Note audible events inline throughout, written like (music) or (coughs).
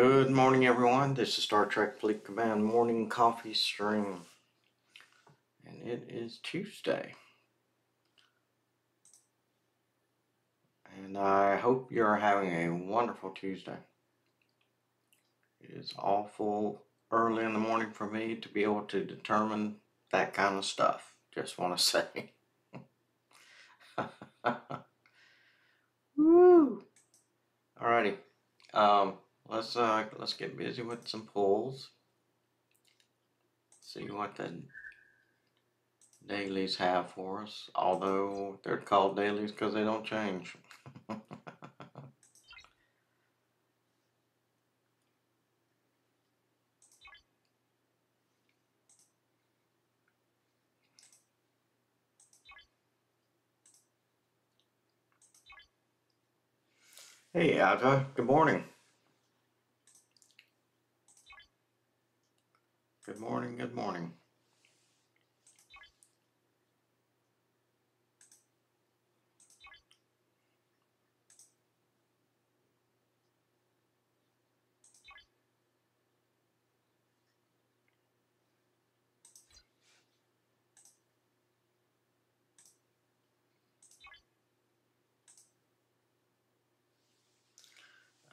Good morning, everyone. This is Star Trek Fleet Command Morning Coffee Stream. And it is Tuesday. And I hope you're having a wonderful Tuesday. It is awful early in the morning for me to be able to determine that kind of stuff. Just want to (laughs) say. (laughs) Woo! Alrighty. Um, let's uh let's get busy with some pulls. See what the dailies have for us. Although they're called dailies because they don't change. (laughs) hey Alta, good morning. Good morning, good morning.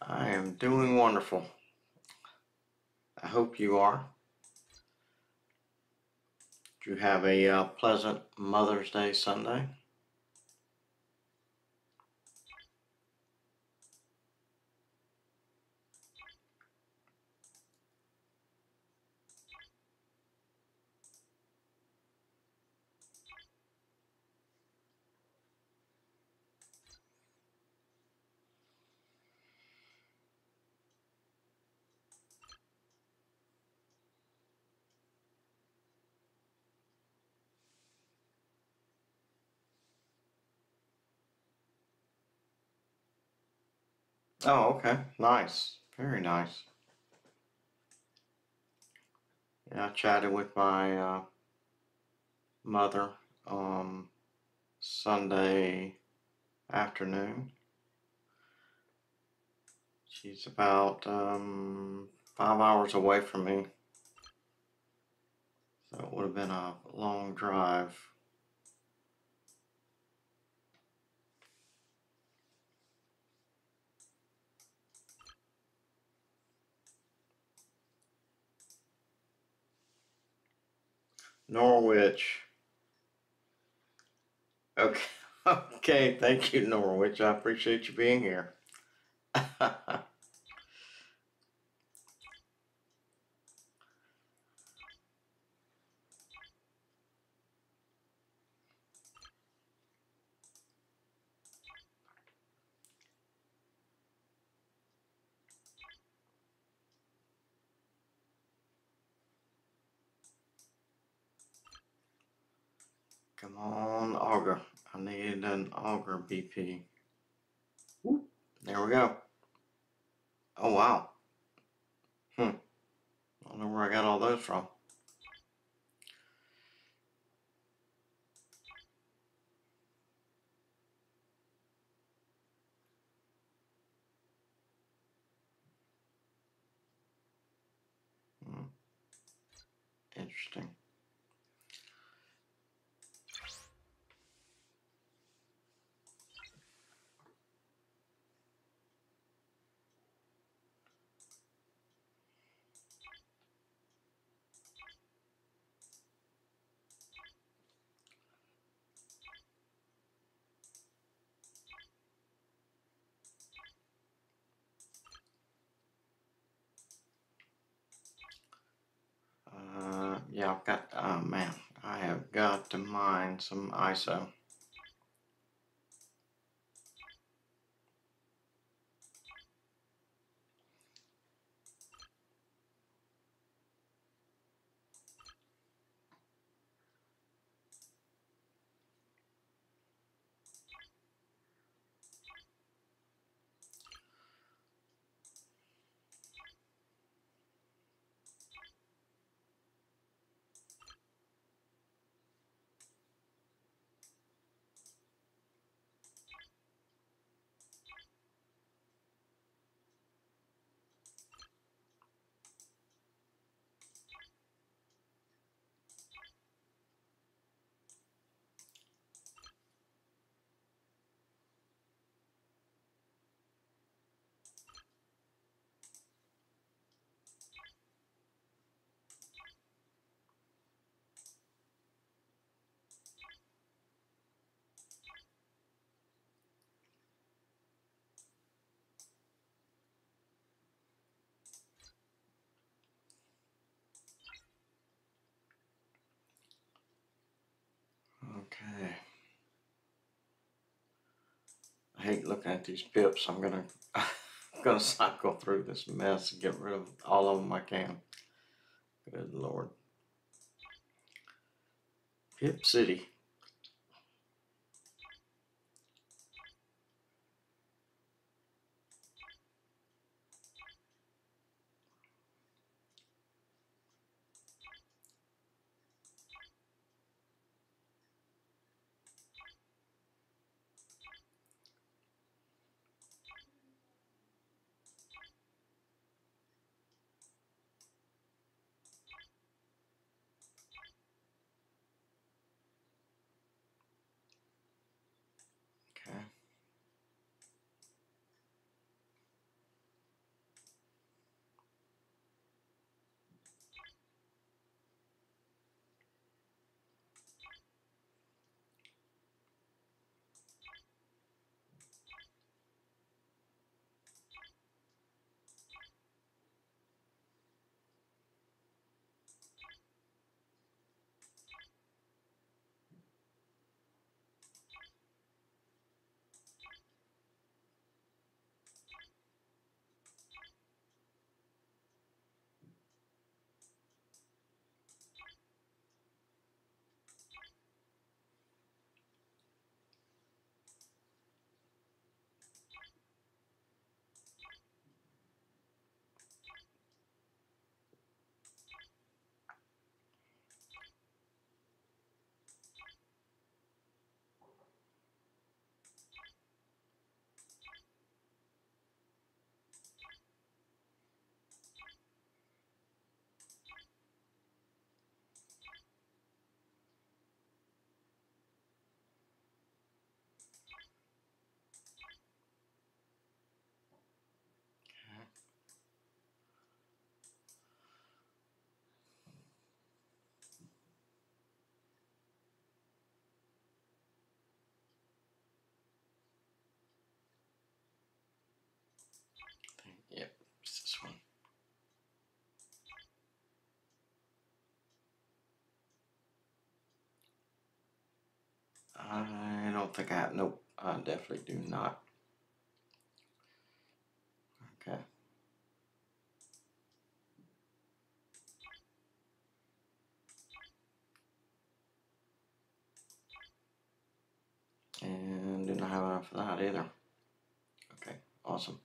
I am doing wonderful. I hope you are. You have a uh, pleasant Mother's Day Sunday? Oh, okay. Nice. Very nice. Yeah, I chatted with my uh, mother um Sunday afternoon. She's about um, five hours away from me, so it would have been a long drive. Norwitch. Okay. (laughs) Okay, thank you, Norwitch. I appreciate you being here. (laughs) on, auger. I need an auger BP. There we go. Oh, wow. Hmm. I don't know where I got all those from. Hmm. Interesting. Uh, yeah, I've got, oh man, I have got mine some ISO. Hate looking at these pips. I'm gonna I'm (laughs) gonna cycle through this mess and get rid of all of them I can. Good lord. Pip City. Don't think I have, nope, I definitely do not. Okay. And didn't have enough of that either. Okay, awesome.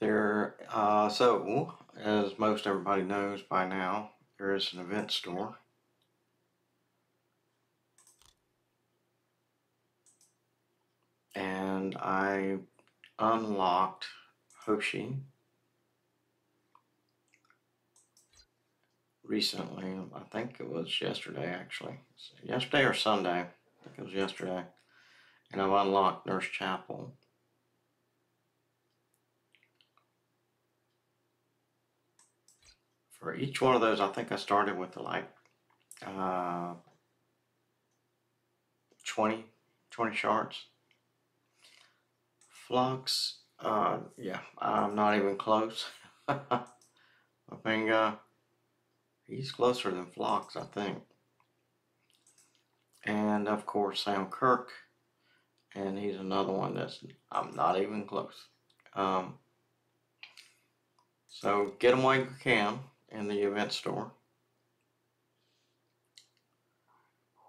There, uh, so, as most everybody knows by now, there is an event store. And I unlocked Hoshi recently. I think it was yesterday, actually. Yesterday or Sunday. I think it was yesterday. And I've unlocked Nurse Chapel. For each one of those, I think I started with like uh, 20, 20 shards. Phlox, uh, yeah, I'm not even close. (laughs) I think uh, he's closer than Phlox, I think. And of course, Sam Kirk, and he's another one that's I'm not even close. Um, so get them while you can in the event store.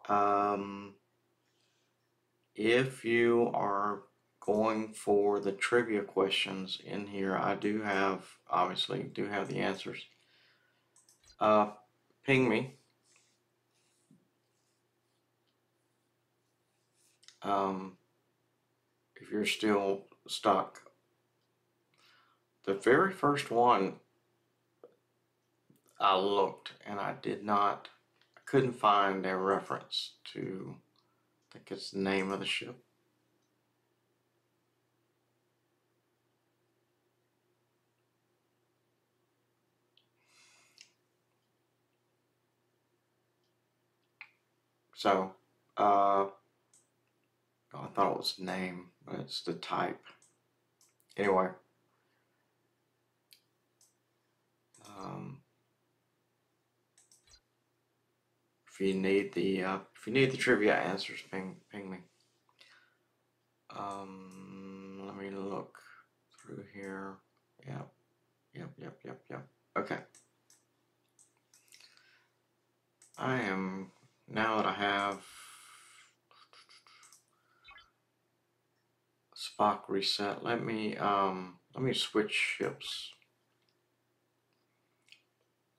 Um, if you are going for the trivia questions in here. I do have, obviously, do have the answers. Uh, ping me. Um, if you're still stuck. The very first one, I looked and I did not, I couldn't find a reference to, I think it's the name of the ship. So, uh, I thought it was the name, but it's the type. Anyway, um, if you need the uh, if you need the trivia answers, ping ping me. Um, let me look through here. Yep, yep, yep, yep, yep. Okay. I am now that I have Spock reset, let me um let me switch ships.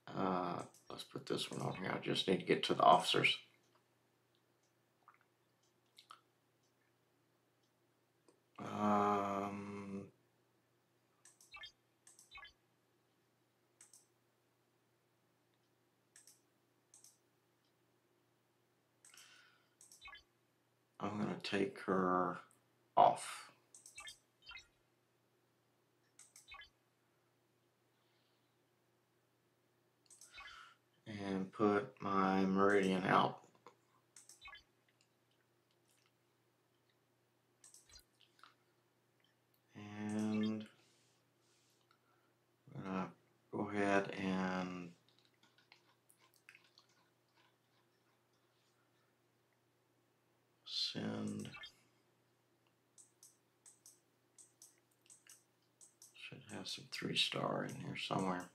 Uh, let's put this one on here. I just need to get to the officers. Um, I'm going to take her off. And put my meridian out. And to go ahead and send should have some three star in here somewhere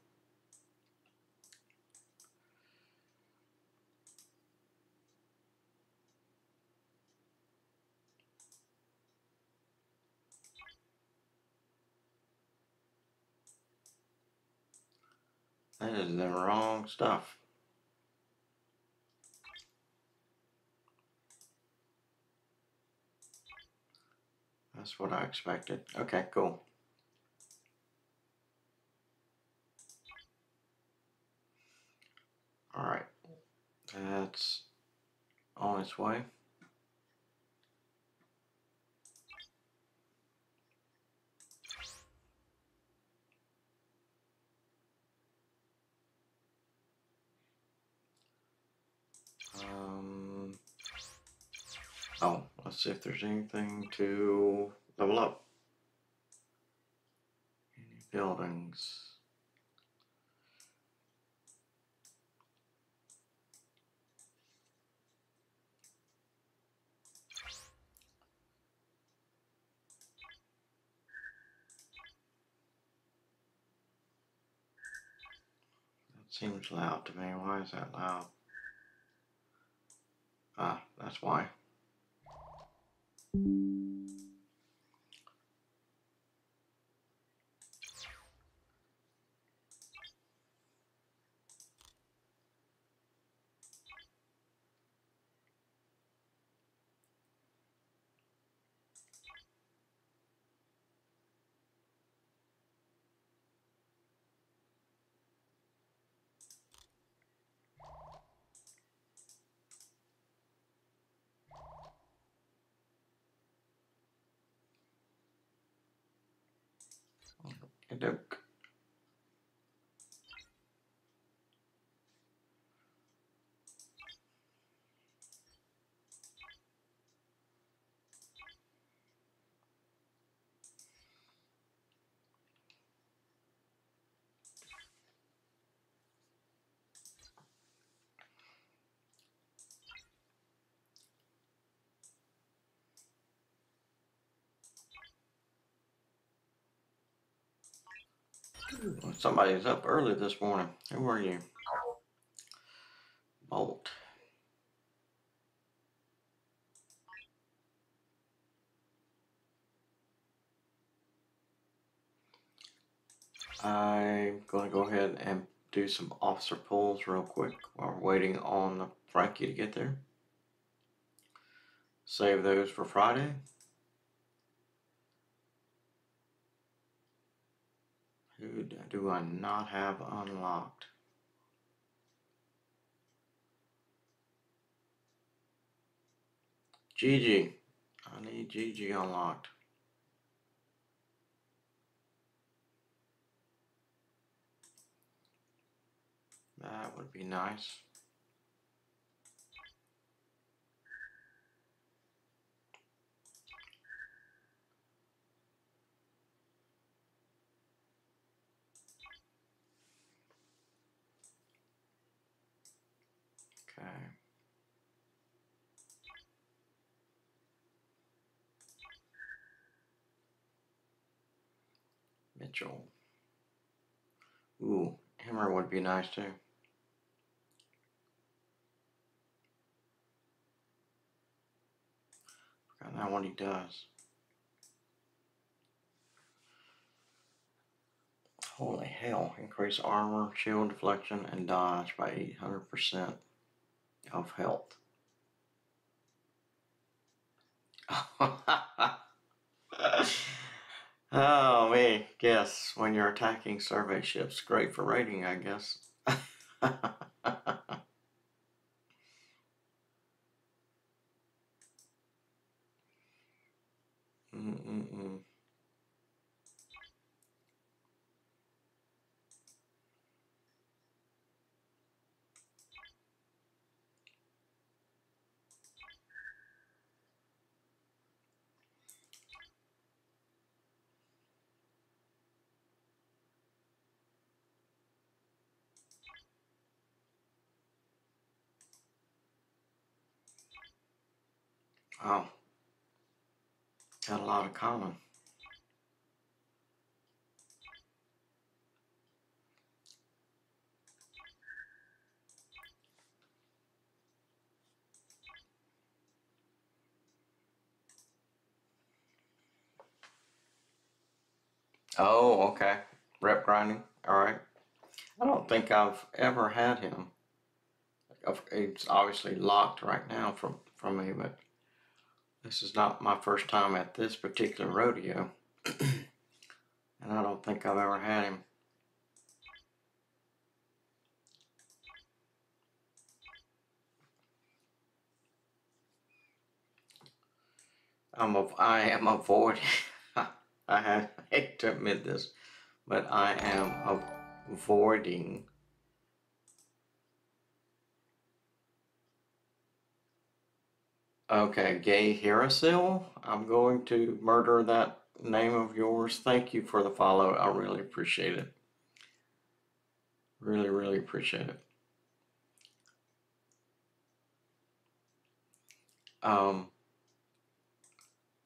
that is the wrong stuff That's what I expected. Okay, cool. All right, that's on its way. Um, oh, let's see if there's anything to level up. Any buildings? That seems loud to me. Why is that loud? Ah, that's why. Somebody's up early this morning. Who are you? Bolt. I'm going to go ahead and do some officer pulls real quick while we're waiting on Frankie to get there. Save those for Friday. Who do I not have unlocked? Gigi. I need Gigi unlocked. That would be nice. Okay. Mitchell. Ooh, Hammer would be nice too. Forgot now what he does. Holy hell, increase armor, shield deflection, and dodge by 800% of health. (laughs) oh me, guess when you're attacking survey ships, great for raiding, I guess. (laughs) Mm-mm-mm. Oh, got a lot of common. Oh, okay. Rep grinding. All right. I don't think I've ever had him. It's obviously locked right now from from me, but this is not my first time at this particular rodeo, and I don't think I've ever had him. I'm av- I am avoiding. (laughs) I ha- hate to admit this, but I am avoiding. Okay, Gay Hirasil. I'm going to murder that name of yours. Thank you for the follow. I really appreciate it. Really, really appreciate it. Um,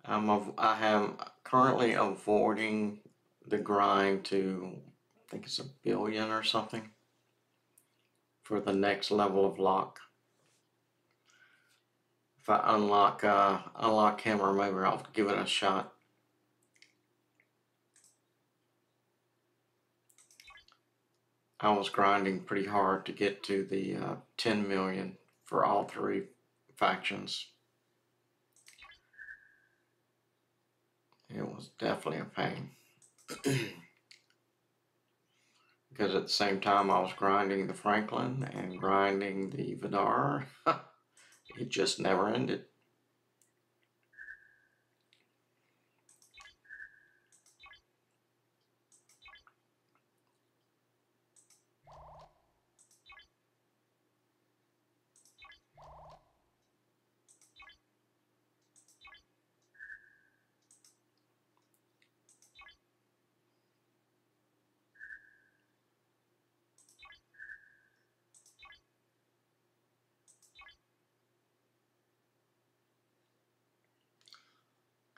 I'm av- I am currently avoiding the grind to I think it's a billion or something for the next level of lock. If I unlock uh unlock him or maybe I'll give it a shot. I was grinding pretty hard to get to the uh, 10 million for all three factions. It was definitely a pain. (clears throat) because at the same time I was grinding the Franklin and grinding the Vidar. (laughs) it just never ended.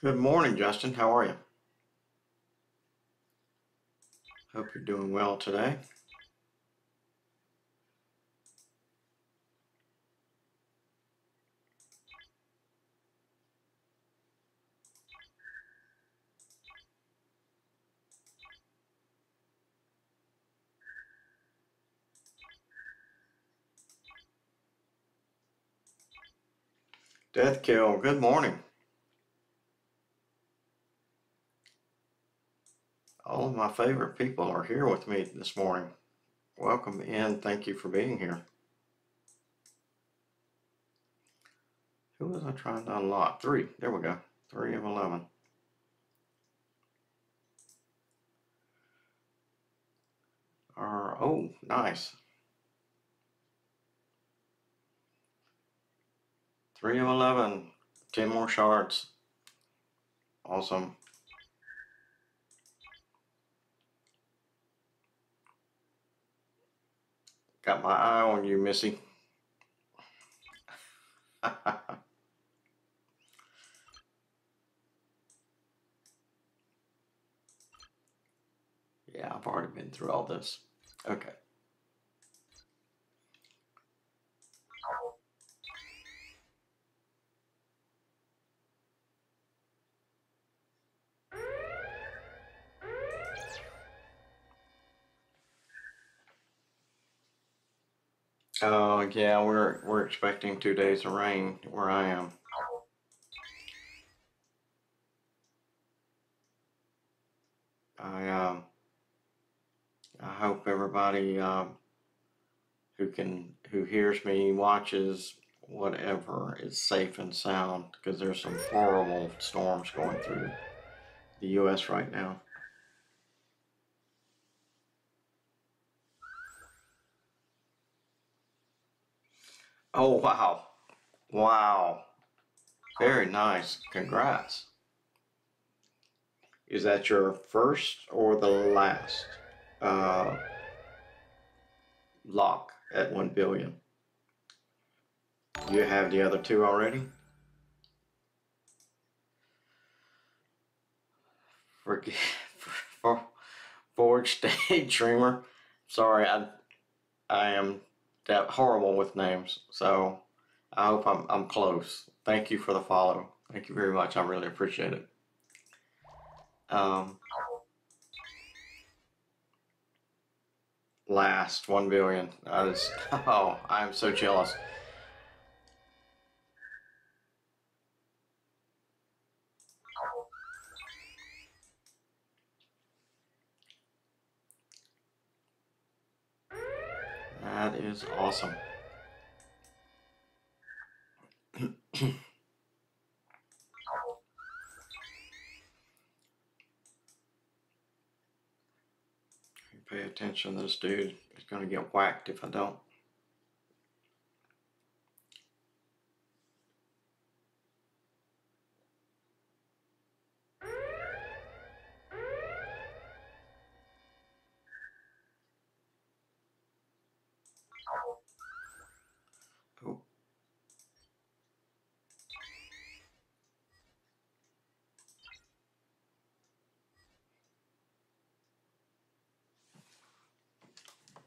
Good morning, Justin. How are you? Hope you're doing well today. Death Kill, good morning. All of my favorite people are here with me this morning. Welcome in. Thank you for being here. Who was I trying to unlock? Three. There we go. Three of 11. Are, oh, nice. Three of 11. 10 more shards. Awesome. Got my eye on you, Missy. (laughs) Yeah, I've already been through all this. Okay. Oh, yeah, we're we're expecting two days of rain where I am. I um I hope everybody um who can who hears me watches whatever is safe and sound because there's some horrible storms going through the US right now. Oh wow. Wow. Very nice. Congrats. Is that your first or the last uh, lock at 1 billion? You have the other two already? Forget (laughs) for Forge Stage (laughs) Dreamer. Sorry, I I am that horrible with names. So I hope I'm I'm close. Thank you for the follow. Thank you very much. I really appreciate it. Um, last 1 billion. I was, (laughs) oh, I am so jealous. That is awesome. (coughs) Pay attention, to this dude He's gonna get whacked if I don't. Oh,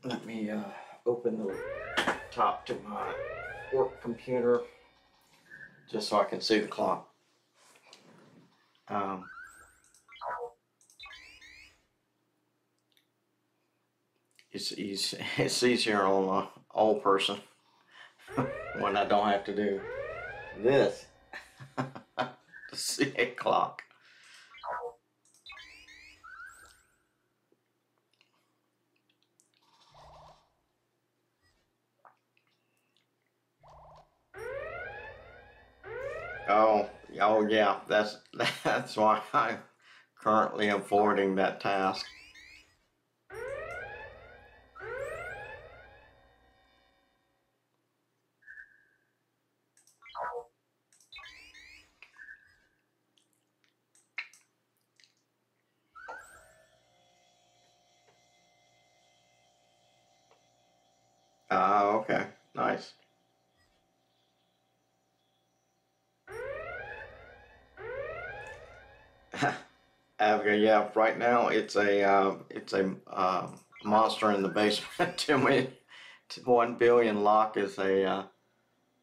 let me uh, open the top to my work computer just so I can see the clock. Um, it's easy. (laughs) It's easier on an old person (laughs) when I don't have to do this (laughs) to see a clock. Oh, oh yeah, that's (laughs) that's why I'm currently avoiding that task. Ah, okay, nice. Abigail, yeah, right now it's a uh, it's a uh, monster in the basement. (laughs) Many, one billion lock is a uh,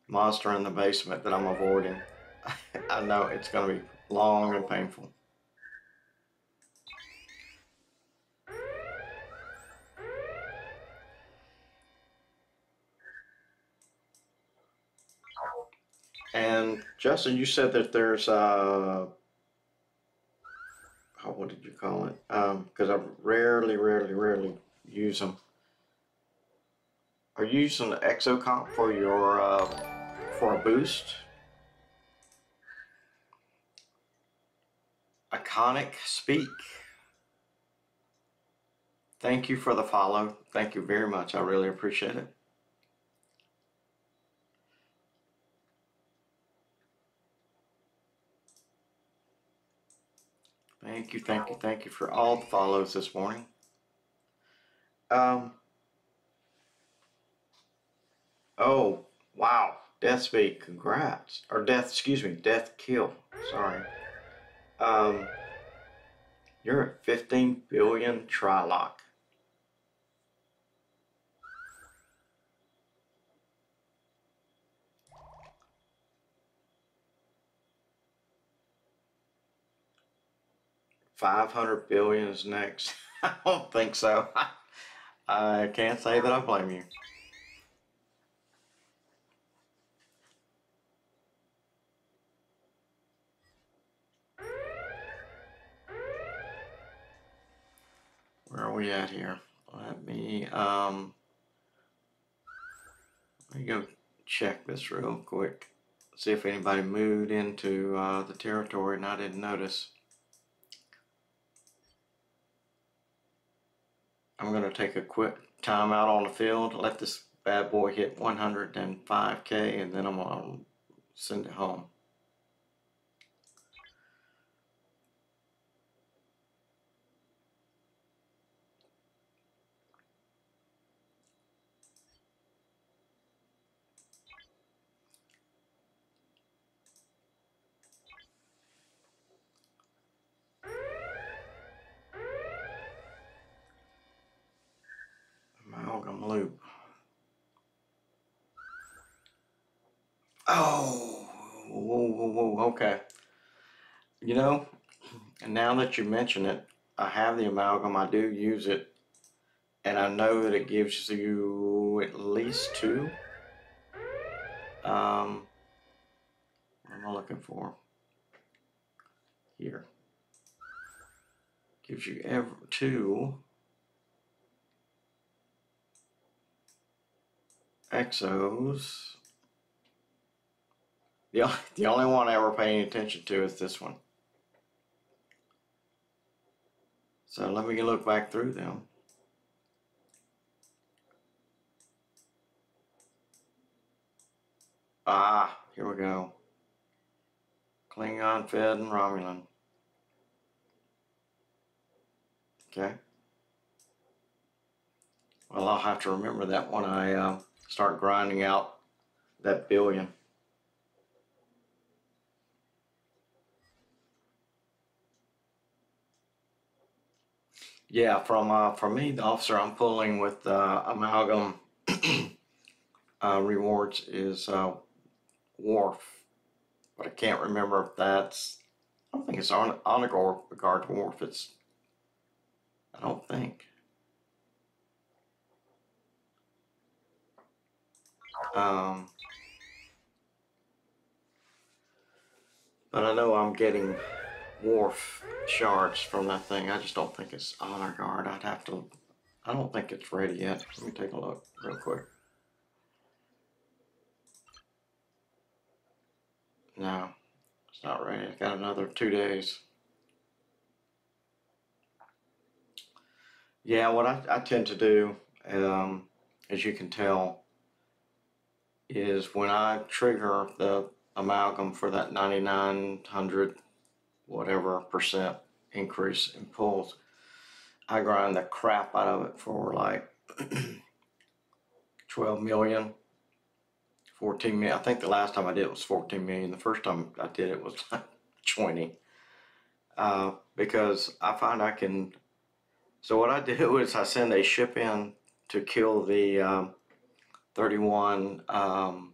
monster in the basement that I'm avoiding. (laughs) I know it's gonna be long and painful. And Justin, you said that there's uh, oh, what did you call it? Um, because I rarely, rarely, rarely use them. Are you using the exocomp for your uh, for a boost? Iconic speak. Thank you for the follow. Thank you very much. I really appreciate it. Thank you, thank you, thank you for all the follows this morning. Um. Oh, wow. Death speak. Congrats. Or death, excuse me, death kill. Sorry. Um. You're at 15 billion Trilock. Five hundred billion is next. (laughs) I don't think so. (laughs) I can't say that I blame you. Where are we at here? Let me um let me go check this real quick. See if anybody moved into uh, the territory and I didn't notice. I'm going to take a quick time out on the field, let this bad boy hit 105k, and then I'm going to send it home. Amalgam loop. Oh, whoa, whoa, whoa, okay. You know, and now that you mention it, I have the amalgam, I do use it, and I know that it gives you at least two. Um, what am I looking for? Here. Gives you ever two exos. The, (laughs) the only one I ever pay any attention to is this one. So let me look back through them. Ah, here we go. Klingon, Fed, and Romulan. Okay. Well, I'll have to remember that when I uh, start grinding out that billion. Yeah, from uh, from me, the officer I'm pulling with uh, amalgam (clears throat) uh, rewards is uh, Worf, but I can't remember if that's. I don't think it's on on to Worf. It's. I don't think. Um, but I know I'm getting Worf shards from that thing. I just don't think it's honor guard. I'd have to. I don't think it's ready yet. Let me take a look real quick. No, it's not ready. I got another two days. Yeah, what I, I tend to do, um, as you can tell, is when I trigger the amalgam for that 9900 whatever percent increase in pulls, I grind the crap out of it for like (clears throat) 12 million, 14 million. I think the last time I did it was 14 million. The first time I did it was (laughs) like 20. Uh, because I find I can. So what I (laughs) do is I send a ship in to kill the um, 31 um,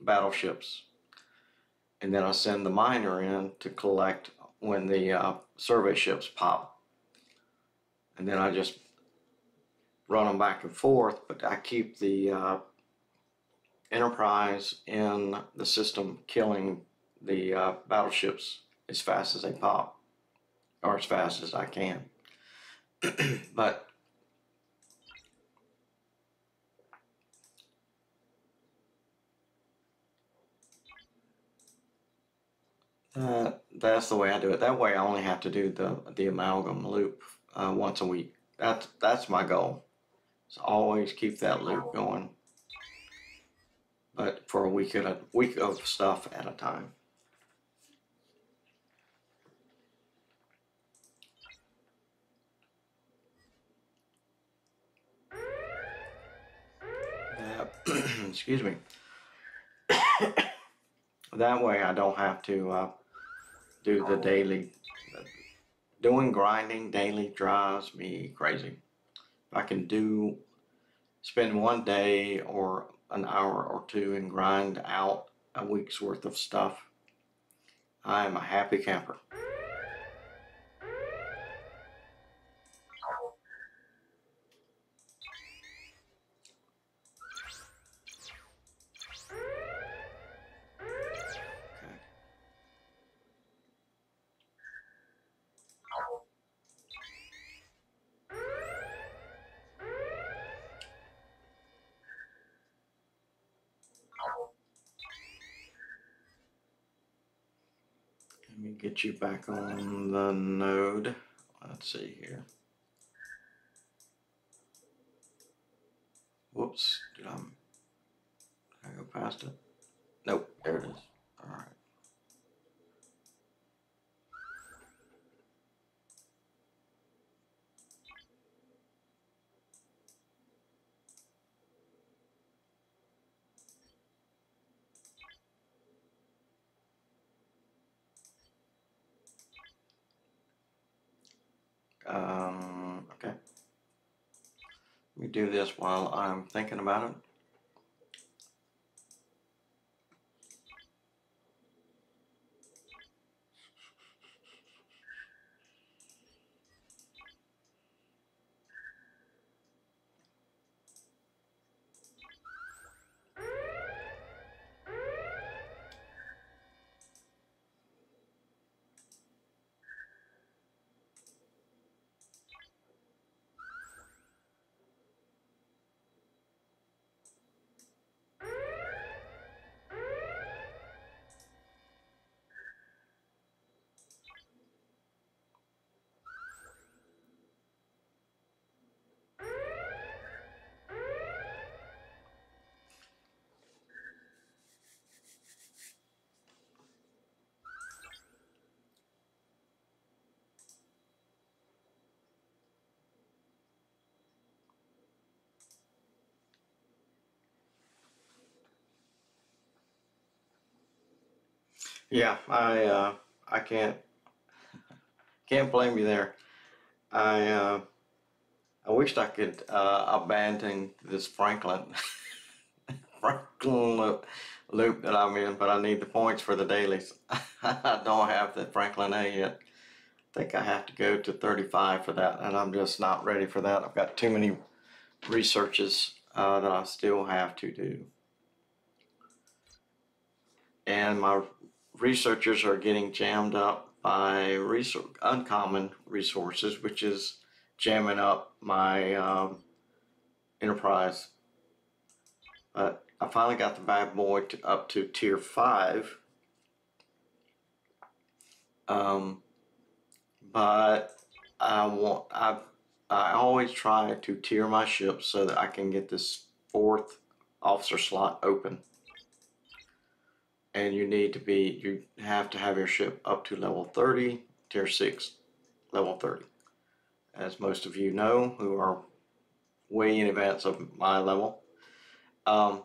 battleships. And then I send the miner in to collect when the uh, survey ships pop. And then I just run them back and forth, but I keep the uh, Enterprise in the system killing the uh, battleships as fast as they pop, or as fast as I can. (clears throat) but uh, that's the way I do it. That way, I only have to do the the amalgam loop uh, once a week. That's that's my goal. So always keep that loop going, but for a week at a week of stuff at a time. (coughs) excuse me. (coughs) that way I don't have to uh, do the daily. Doing grinding daily drives me crazy. If I can do, spend one day or an hour or two and grind out a week's worth of stuff, I am a happy camper. Let me you back on the node. Let's see here. Whoops, did I, did I go past it? Nope, there it is. All right. Um, okay. Let me do this while I'm thinking about it. Yeah, I uh, I can't can't blame you there. I uh, I wished I could uh, abandon this Franklin (laughs) Franklin loop, loop that I'm in, but I need the points for the dailies. (laughs) I don't have the Franklin A yet. I think I have to go to 35 for that, and I'm just not ready for that. I've got too many researches uh, that I still have to do. And my researchers are getting jammed up by resource, uncommon resources, which is jamming up my um, enterprise. But I finally got the bad boy to, up to tier five. Um, but I want I I always try to tier my ships so that I can get this fourth officer slot open and you need to be you have to have your ship up to level 30 tier 6 level 30 as most of you know who are way in advance of my level um,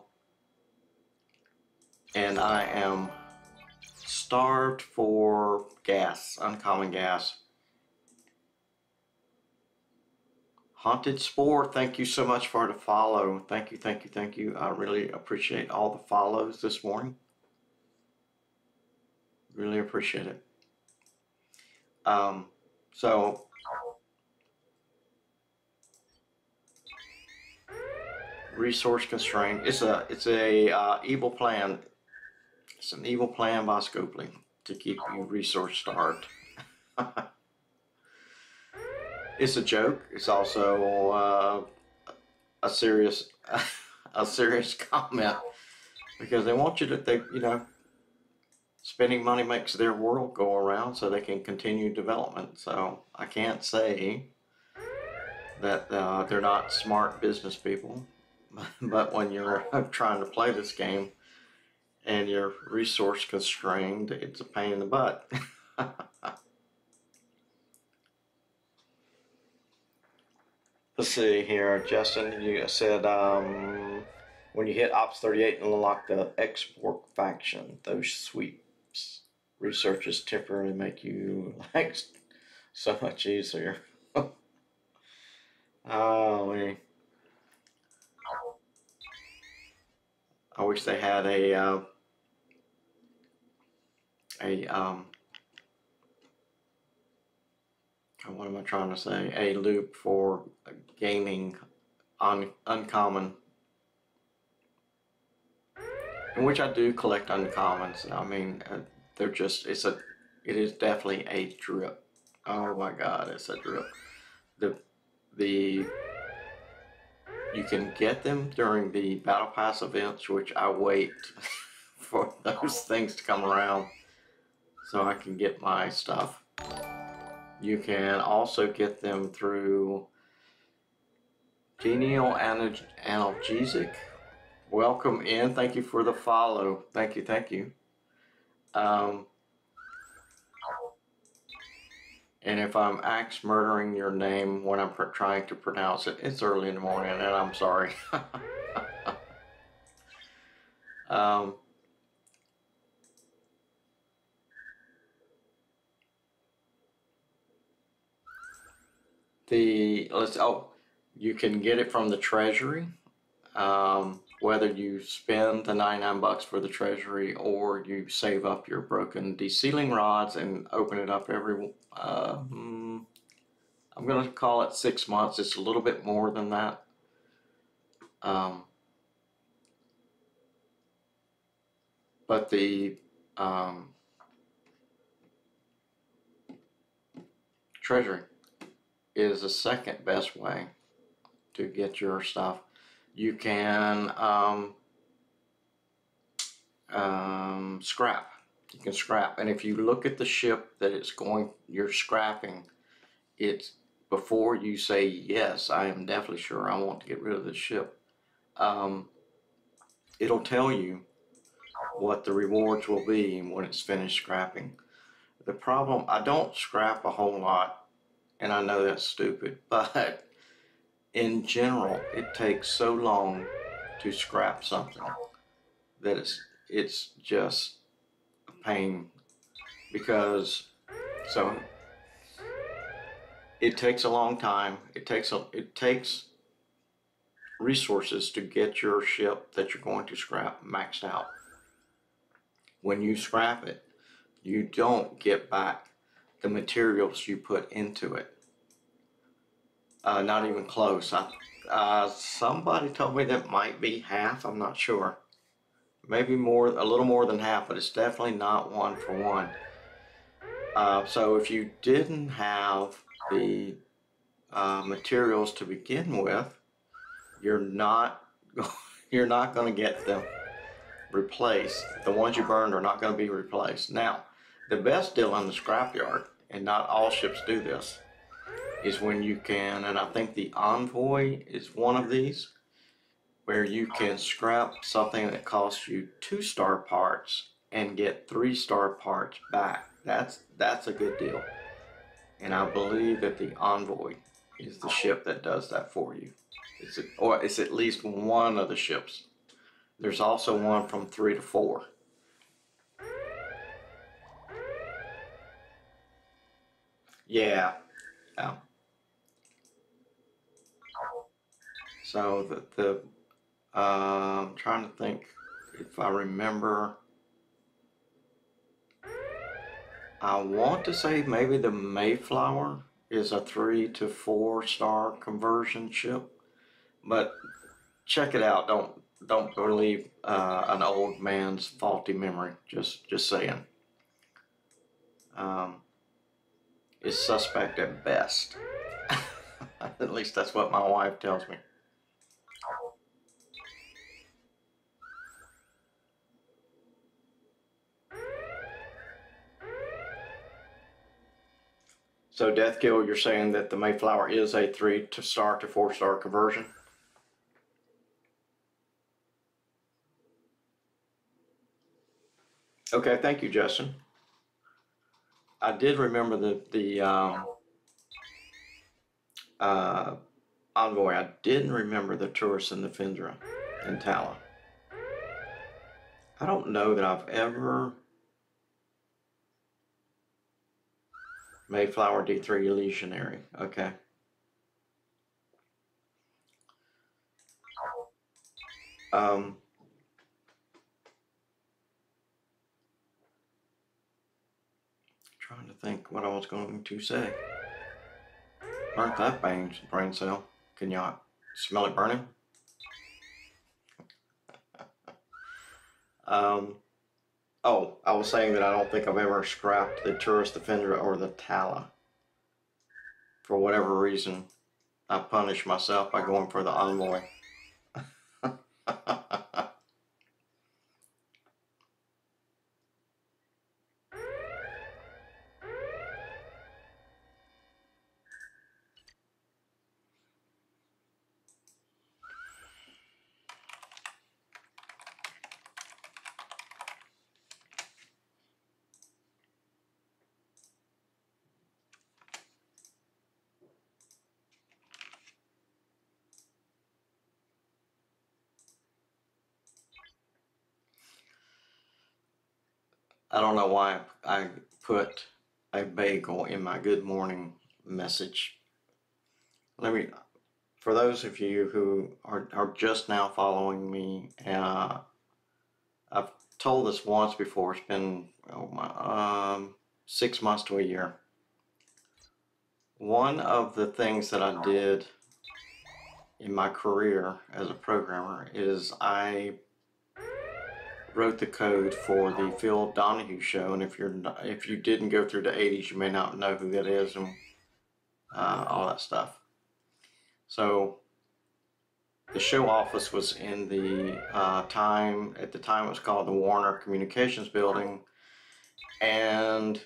and I am starved for gas uncommon gas Haunted Spore, thank you so much for the follow. Thank you, thank you, thank you. I really appreciate all the follows this morning. Really appreciate it. Um, so resource constraint. It's a it's a uh, evil plan. It's an evil plan by Scopely to keep you resource starved. (laughs) it's a joke. It's also uh, a serious (laughs) a serious comment because they want you to think you know spending money makes their world go around so they can continue development. So I can't say that uh, they're not smart business people, (laughs) but when you're (laughs) trying to play this game and you're resource constrained, it's a pain in the butt. (laughs) Let's see here, Justin. You said um, when you hit Ops 38 and unlock the export faction, those sweet researches temporarily make you (laughs) like so much easier. (laughs) oh, man. I wish they had a uh, a um what am I trying to say? A loop for gaming un uncommon in which I do collect uncommons. I mean, uh, they're just, it's a, it is definitely a drip. Oh my God, it's a drip. The, the, you can get them during the Battle Pass events, which I wait (laughs) for those things to come around so I can get my stuff. You can also get them through Genial Analgesic, welcome in. Thank you for the follow. Thank you, thank you. Um, and if I'm axe murdering your name when I'm trying to pronounce it, it's early in the morning and I'm sorry. (laughs) um, the let's oh you can get it from the treasury um, whether you spend the 99 bucks for the treasury or you save up your broken de-sealing rods and open it up every uh, hmm, I'm going to call it six months. It's a little bit more than that. Um, but the um, treasury is the second best way to get your stuff you can um, um, scrap. You can scrap. And if you look at the ship that it's going, you're scrapping, it's before you say, yes, I am definitely sure I want to get rid of this ship, um, it'll tell you what the rewards will be when it's finished scrapping. The problem, I don't scrap a whole lot, and I know that's stupid, (laughs) but in general, it takes so long to scrap something that it's it's just a pain because so it takes a long time. It takes a it takes resources to get your ship that you're going to scrap maxed out. When you scrap it, you don't get back the materials you put into it. Uh, not even close. I, uh, somebody told me that might be half. I'm not sure. Maybe more, a little more than half, but it's definitely not one for one. Uh, so if you didn't have the uh, materials to begin with, you're not (laughs) you're not going to get them replaced. The ones you burned are not going to be replaced. Now, the best deal in the scrapyard, and not all ships do this, is when you can, and I think the Envoy is one of these, where you can scrap something that costs you two star parts and get three star parts back. That's that's a good deal. And I believe that the Envoy is the ship that does that for you. It's a, or it's at least one of the ships. There's also one from three to four. Yeah. Yeah. So the, the uh, I'm trying to think if I remember. I want to say maybe the Mayflower is a three to four star conversion ship, but check it out. Don't don't believe uh, an old man's faulty memory. Just just saying. Um, is suspect at best. (laughs) at least that's what my wife tells me. So Death Kill, you're saying that the Mayflower is a three to star to four star conversion? Okay, thank you, Justin. I did remember the the um, uh, envoy. I didn't remember the tourist in the Findra and Tala. I don't know that I've ever Mayflower D3 Illusionary. Okay. Um, trying to think what I was going to say. Burnt that brain, brain cell. Can y'all smell it burning? (laughs) um, Oh, I was saying that I don't think I've ever scrapped the Tourist Defender or the Tala. For whatever reason, I punish myself by going for the Envoy. (laughs) I don't know why I put a bagel in my good morning message. Let me, for those of you who are, are just now following me, uh, I've told this once before. It's been oh my, um, six months to a year. One of the things that I did in my career as a programmer is I wrote the code for the Phil Donahue show, and if you're not, if you didn't go through the '80s, you may not know who that is and uh, all that stuff. So the show office was in the uh, time at the time it was called the Warner Communications Building, and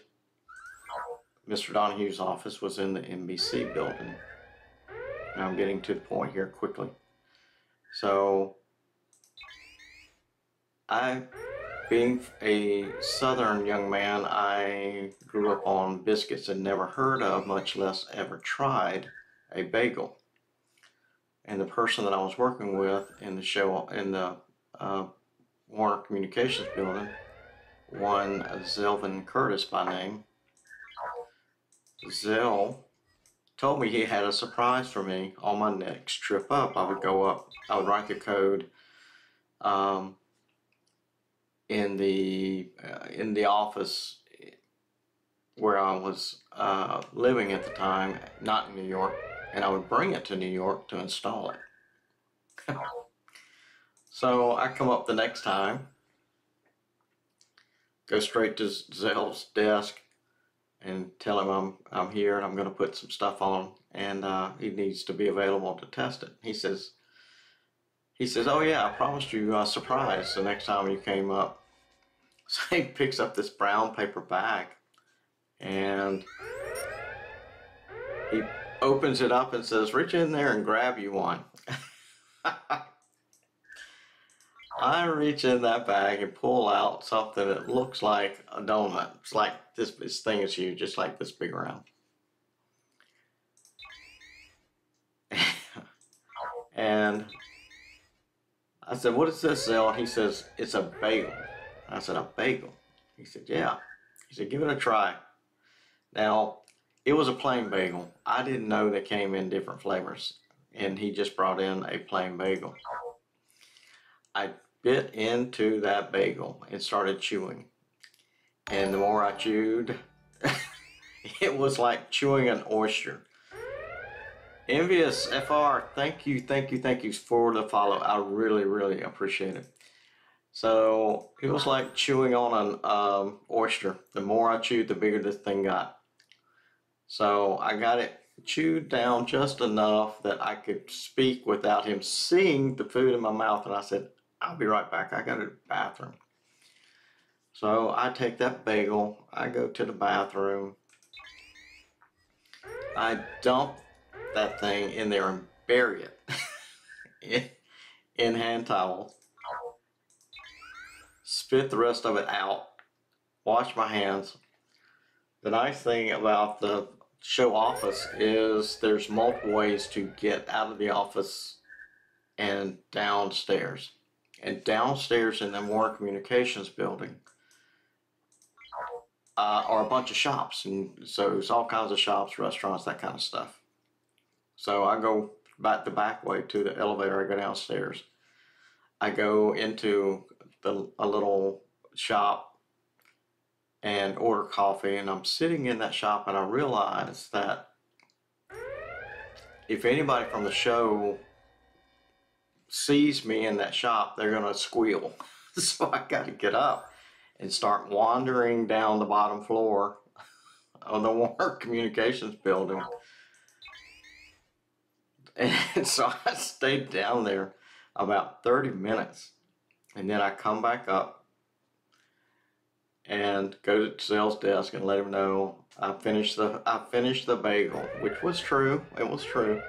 Mr. Donahue's office was in the NBC building. I'm getting to the point here quickly. So I, being a southern young man, I grew up on biscuits and never heard of, much less ever tried, a bagel. And the person that I was working with in the show, in the uh, Warner Communications building, one Zelvin Curtis by name, Zell told me he had a surprise for me on my next trip up. I would go up, I would write the code, um, in the uh, in the office where I was uh, living at the time, not in New York, and I would bring it to New York to install it. (laughs) so I come up the next time, go straight to Zell's desk, and tell him I'm I'm here and I'm going to put some stuff on, and uh, he needs to be available to test it. He says. He says, "Oh yeah, I promised you a surprise the next time you came up." (laughs) So he picks up this brown paper bag and he opens it up and says, reach in there and grab you one. (laughs) I reach in that bag and pull out something that looks like a donut. It's like this, this thing is huge, just like this big round. (laughs) and I said, what is this, Zell? He says, it's a bagel. I said, a bagel? He said, yeah. He said, give it a try. Now, it was a plain bagel. I didn't know they came in different flavors. And he just brought in a plain bagel. I bit into that bagel and started chewing. And the more I chewed, (laughs) it was like chewing an oyster. Envious FR, thank you, thank you, thank you for the follow. I really, really appreciate it. So it was like chewing on an um, oyster. The more I chewed, the bigger this thing got. So I got it chewed down just enough that I could speak without him seeing the food in my mouth. And I said, I'll be right back. I got to the bathroom. So I take that bagel, I go to the bathroom, I dump that thing in there and bury it (laughs) in, hand towel, spit the rest of it out, wash my hands. The nice thing about the show office is there's multiple ways to get out of the office and downstairs. And downstairs in the Warner Communications building uh, are a bunch of shops. And so it's all kinds of shops, restaurants, that kind of stuff. So I go back the back way to the elevator. I go downstairs. I go into the, a little shop and order coffee and I'm sitting in that shop and I realize that if anybody from the show sees me in that shop, they're gonna squeal. (laughs) so I gotta get up and start wandering down the bottom floor (laughs) of the Warner Communications building. And (laughs) so I stayed down there about 30 minutes and then I come back up and go to the Zell's desk and let him know I finished the I finished the bagel, which was true. It was true,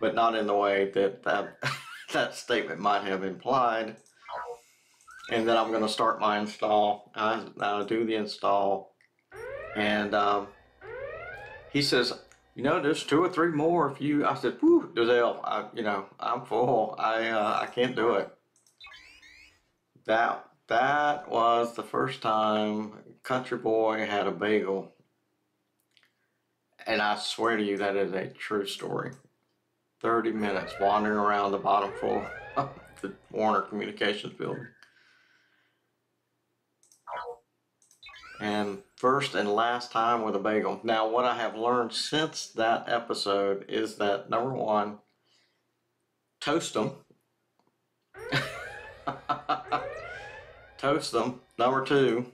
but not in the way that that, (laughs) that statement might have implied. And then I'm going to start my install. I, I do the install, and um, he says, "You know, there's two or three more. If you," I said, "Whew, Dazelle, I, you know, I'm full. I uh, I can't do it." That that was the first time Country Boy had a bagel. And I swear to you, that is a true story. 30 minutes wandering around the bottom floor (laughs) of the Warner Communications building. And first and last time with a bagel. Now, what I have learned since that episode is that number one, toast them. Toast them. Number two,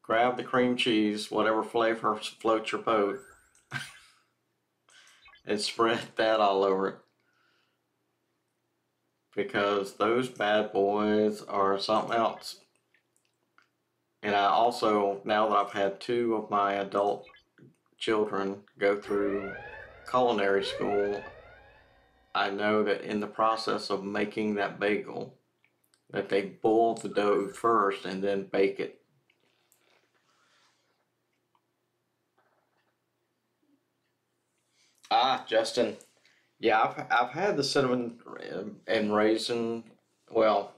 grab the cream cheese, whatever flavor floats your boat, (laughs) and spread that all over it. Because those bad boys are something else. And I also, now that I've had two of my adult children go through culinary school, I know that in the process of making that bagel, that they boil the dough first and then bake it. Ah, Justin. Yeah, I've, I've had the cinnamon and raisin. Well,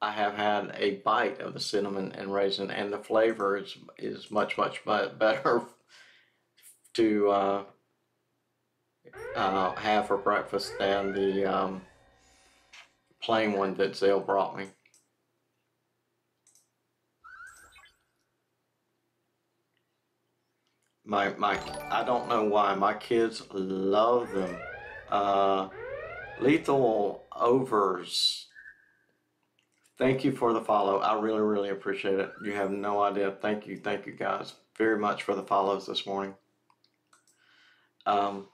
I have had a bite of the cinnamon and raisin, and the flavor is is much much better (laughs) to uh, uh, have for breakfast than the um, plain one that Zell brought me. My, my, I don't know why, my kids love them. Uh, Lethal Overs, thank you for the follow. I really, really appreciate it. You have no idea. Thank you, thank you guys very much for the follows this morning. Um,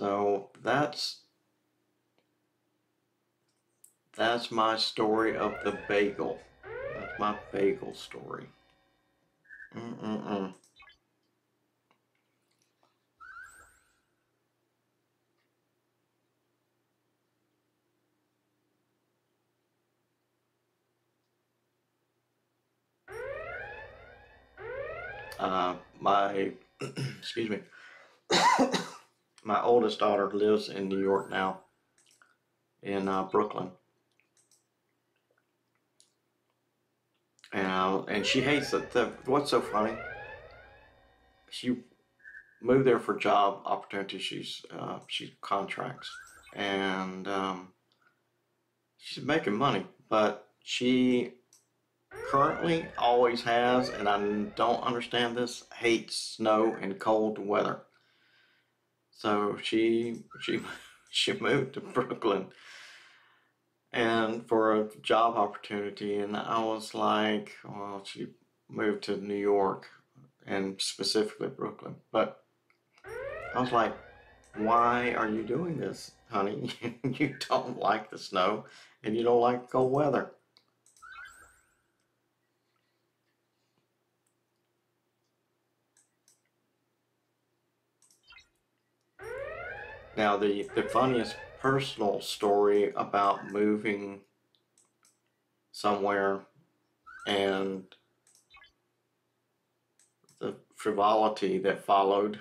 So that's that's my story of the bagel. That's my bagel story. Mm-mm-mm. Uh, my, (coughs) excuse me. (coughs) my oldest daughter lives in New York now, in uh, Brooklyn. And, uh, and she hates it. The, what's so funny? She moved there for job opportunities. She's uh, she contracts, and um, she's making money, but she currently always has, and I don't understand this, hates snow and cold weather. So she she (laughs) she moved to Brooklyn and for a job opportunity and I was like, well, she moved to New York and specifically Brooklyn. But I was like, why are you doing this, honey? (laughs) you don't like the snow and you don't like cold weather. Now, the, the funniest personal story about moving somewhere and the frivolity that followed.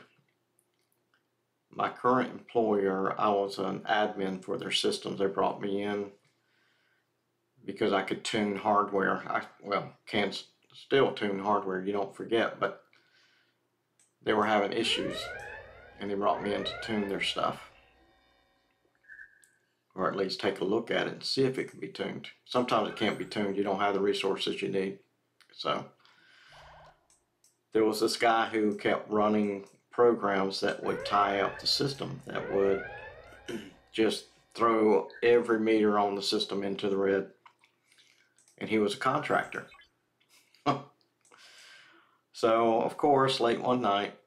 My current employer, I was an admin for their systems. They brought me in because I could tune hardware. I, well, can still tune hardware, you don't forget, but they were having issues and they brought me in to tune their stuff or at least take a look at it and see if it can be tuned. Sometimes it can't be tuned. You don't have the resources you need. So there was this guy who kept running programs that would tie up the system that would just throw every meter on the system into the red. And he was a contractor. (laughs) so, of course, late one night,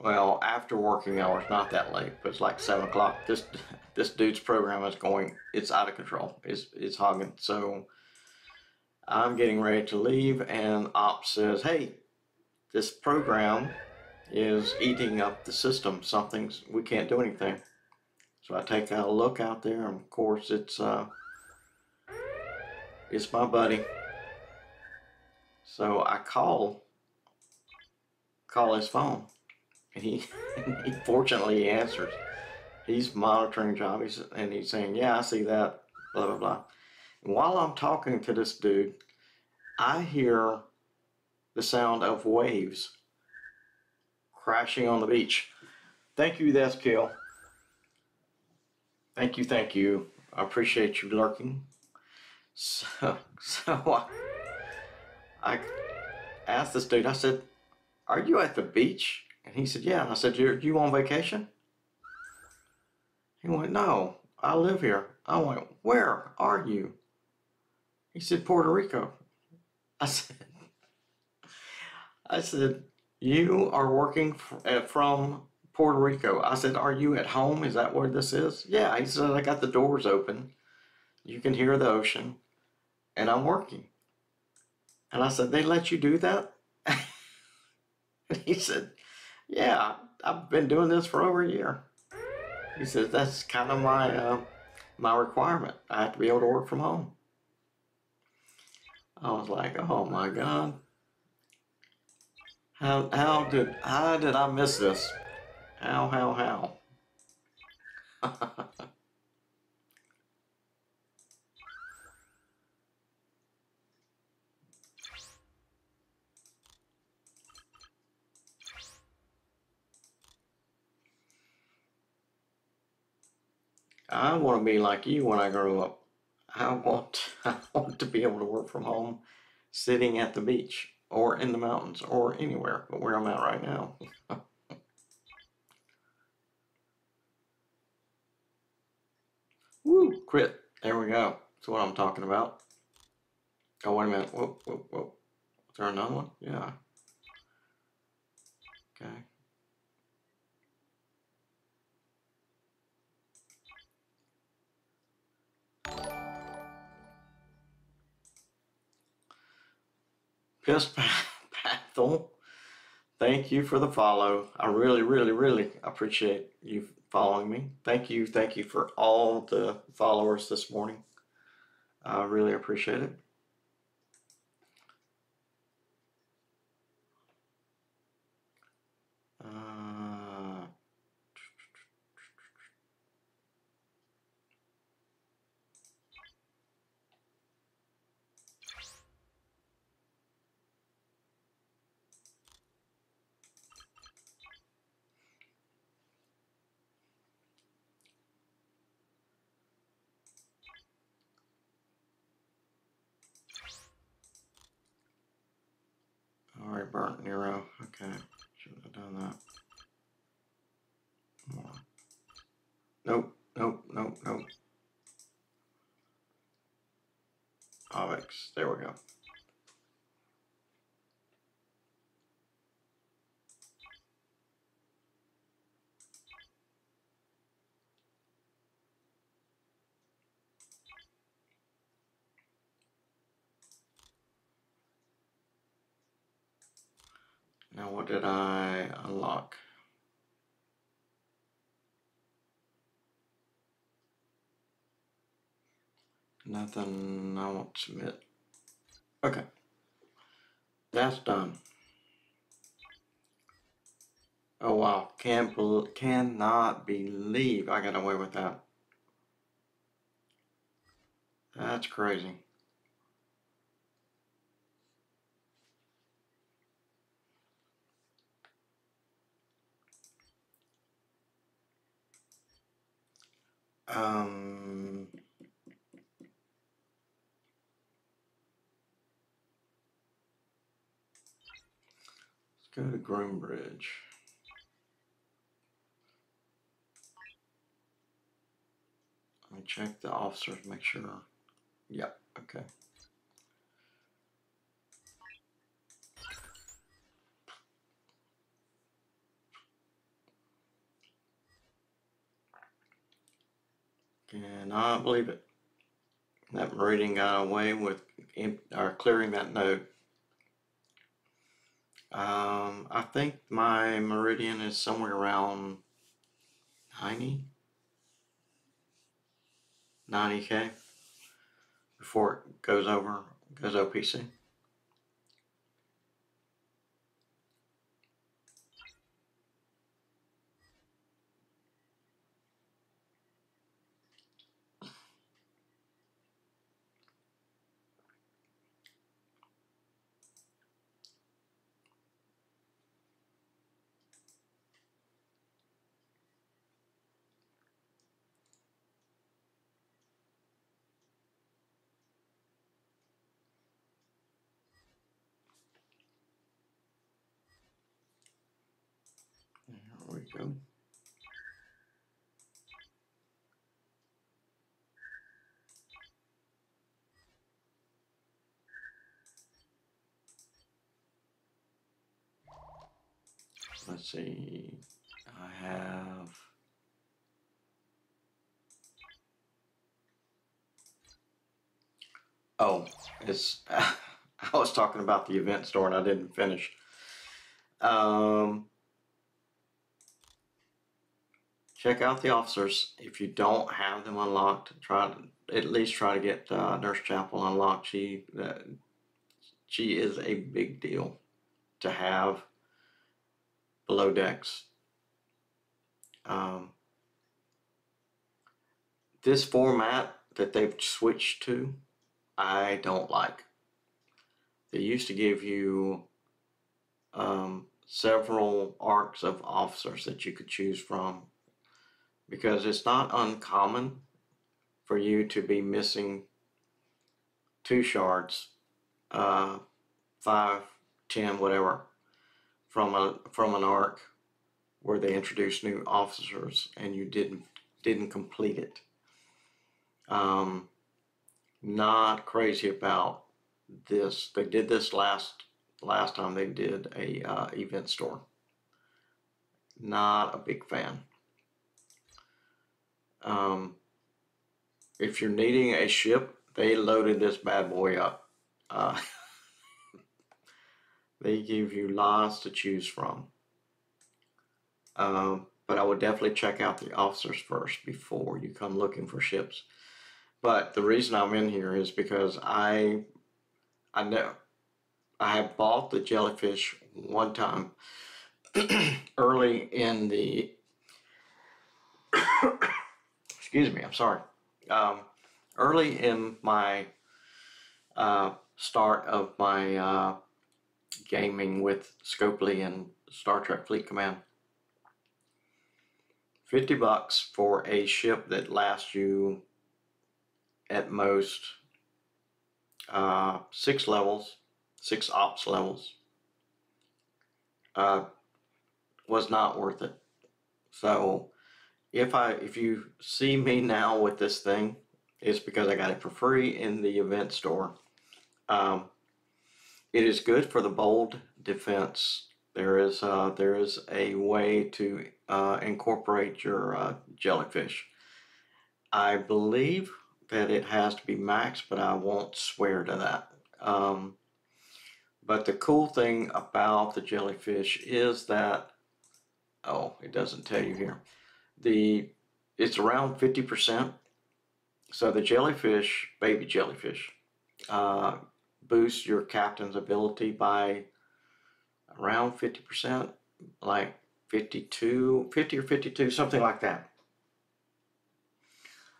well, after working hours, not that late, but it's like seven o'clock. This (laughs) this dude's program is going, it's out of control. It's it's hogging. So I'm getting ready to leave, and Ops says, "Hey, this program is eating up the system. Something's we can't do anything." So I take a look out there, and of course, it's uh, it's my buddy. So I call call his phone he, (laughs) he fortunately answers. He's monitoring job. He's, and he's saying, yeah, I see that, blah, blah, blah. And while I'm talking to this dude, I hear the sound of waves crashing on the beach. Thank you, that's Kill. Thank you, thank you. I appreciate you lurking. So, (laughs) so I, I asked this dude, I said, are you at the beach? And he said, yeah. And I said, you you on vacation? He went, no, I live here. I went, where are you? He said, Puerto Rico. I (laughs) said, I said, you are working uh, from Puerto Rico. I said, are you at home? Is that where this is? Yeah. He said, I got the doors open. You can hear the ocean and I'm working. And I said, they let you do that? (laughs) and he said, yeah, I've been doing this for over a year. He says that's kind of my uh, my requirement. I have to be able to work from home. I was like, oh my god, how how did how did I miss this? How how how? (laughs) I want to be like you when I grow up. I want (laughs) I want to be able to work from home, sitting at the beach or in the mountains or anywhere, but where I'm at right now. (laughs) Woo, crit. There we go. That's what I'm talking about. Oh, wait a minute. Whoop, whoop, whoop. Is there another one? Yeah. Okay. Piss thank you for the follow. I really, really, really appreciate you following me. Thank you, thank you for all the followers this morning. I really appreciate it. burnt Nero. Okay, shouldn't have done that. Now what did I unlock? Nothing I won't submit. Okay. That's done. Oh wow, bel cannot believe I got away with that. That's crazy. Um, let's go to Groombridge. Let me check the officers, make sure. Yep, okay. Cannot believe it. That Meridian got away with or clearing that node. Um, I think my Meridian is somewhere around 90, 90k before it goes over, goes OPC. There go. Let's see. I have. Oh, it's. (laughs) I was talking about the event store and I didn't finish. Um, check out the officers. If you don't have them unlocked, try to at least try to get uh, Nurse Chapel unlocked. She uh, she is a big deal to have below decks. Um, this format that they've switched to, I don't like. They used to give you um, several arcs of officers that you could choose from because it's not uncommon for you to be missing two shards, uh, five, ten, whatever, from a from an arc where they introduced new officers and you didn't didn't complete it. Um, not crazy about this. They did this last last time they did a uh, event store. Not a big fan. Um, if you're needing a ship, they loaded this bad boy up. Uh, (laughs) they give you lots to choose from. Um, but I would definitely check out the officers first before you come looking for ships. But the reason I'm in here is because I, I know, I have bought the jellyfish one time (clears throat) early in the. Excuse me, I'm sorry. Um, early in my uh, start of my uh, gaming with Scopely and Star Trek Fleet Command. 50 bucks for a ship that lasts you at most uh, six levels, six ops levels. uh, was not worth it. So if I if you see me now with this thing, it's because I got it for free in the event store. Um, it is good for the bold defense. There is uh, there is a way to uh, incorporate your uh, jellyfish. I believe that it has to be max, but I won't swear to that. Um, but the cool thing about the jellyfish is that oh, it doesn't tell you here. The it's around fifty percent. So the jellyfish, baby jellyfish, uh, boosts your captain's ability by around fifty percent, like 52, 50 or fifty-two, something like that.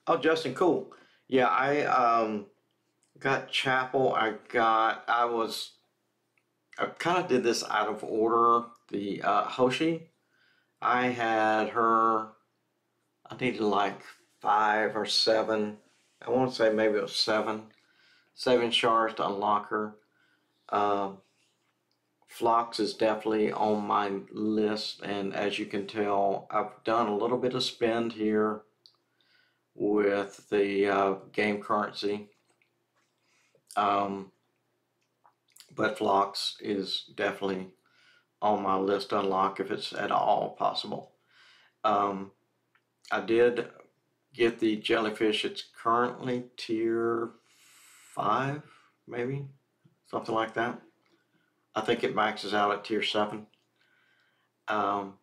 Oh, Justin, cool. Yeah, I um got Chapel. I got. I was. I kind of did this out of order. The uh, Hoshi I had her, I needed like five or seven. I want to say maybe it was seven, seven shards to unlock her. Um, Phlox is definitely on my list, and as you can tell, I've done a little bit of spend here with the uh, game currency. Um, but Phlox is definitely on my list to unlock if it's at all possible. Um, I did get the jellyfish. It's currently tier five, maybe something like that. I think it maxes out at tier seven. Um,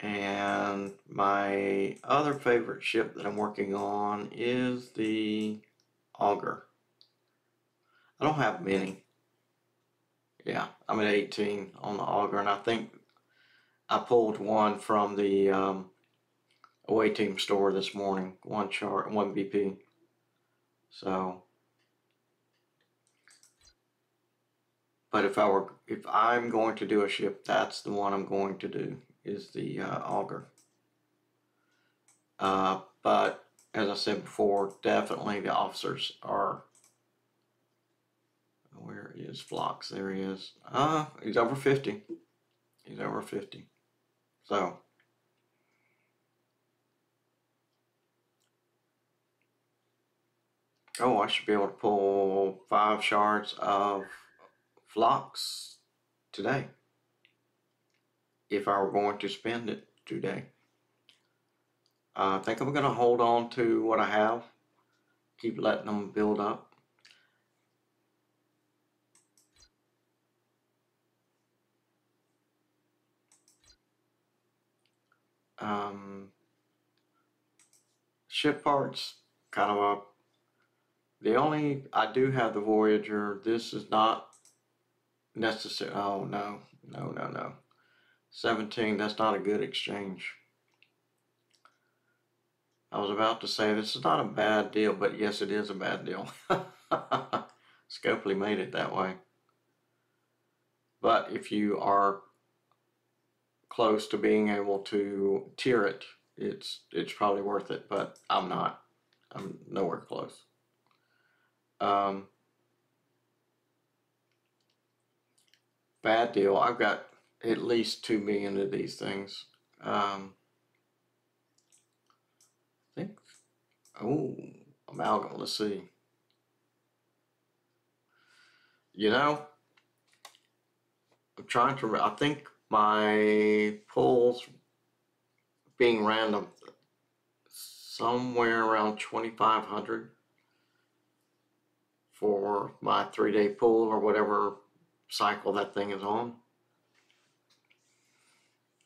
and my other favorite ship that I'm working on is the Augur. I don't have many. Yeah, I'm at 18 on the Augur, and I think I pulled one from the um, away team store this morning. One chart, one BP. So, but if I were, if I'm going to do a ship, that's the one I'm going to do. Is the uh, Augur. Uh, but as I said before, definitely the officers are where is Phlox? There he is. Ah, uh, he's over 50. He's over 50. So. Oh, I should be able to pull five shards of Phlox today. If I were going to spend it today. Uh, I think I'm going to hold on to what I have. Keep letting them build up. Um, ship parts, kind of a. The only I do have the Voyager. This is not necessary. Oh no, no, no, no. Seventeen. That's not a good exchange. I was about to say this is not a bad deal, but yes, it is a bad deal. (laughs) Scopely made it that way. But if you are close to being able to tier it, it's it's probably worth it. But I'm not. I'm nowhere close. Um, bad deal. I've got at least two million of these things. Um, I think. Oh, amalgam. Let's see. You know, I'm trying to. I think my pulls being random somewhere around 2500 for my three day pull or whatever cycle that thing is on.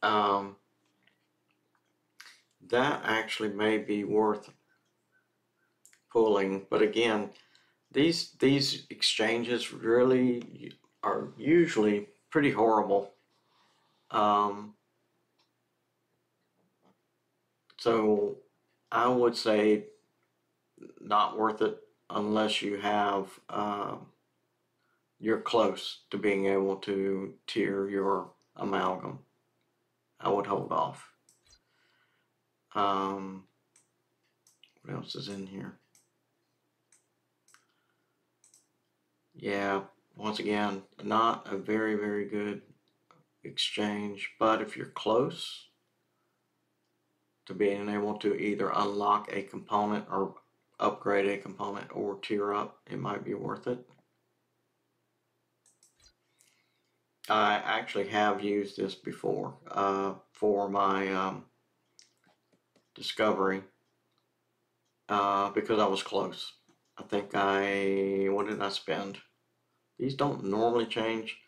Um, that actually may be worth pulling, but again, these these exchanges really are usually pretty horrible um, so I would say not worth it unless you have uh, you're close to being able to tier your amalgam. I would hold off. Um, what else is in here? Yeah, once again, not a very, very good exchange, but if you're close to being able to either unlock a component or upgrade a component or tier up, it might be worth it. I actually have used this before uh, for my um, discovery uh, because I was close. I think I, what did I spend? These don't normally change.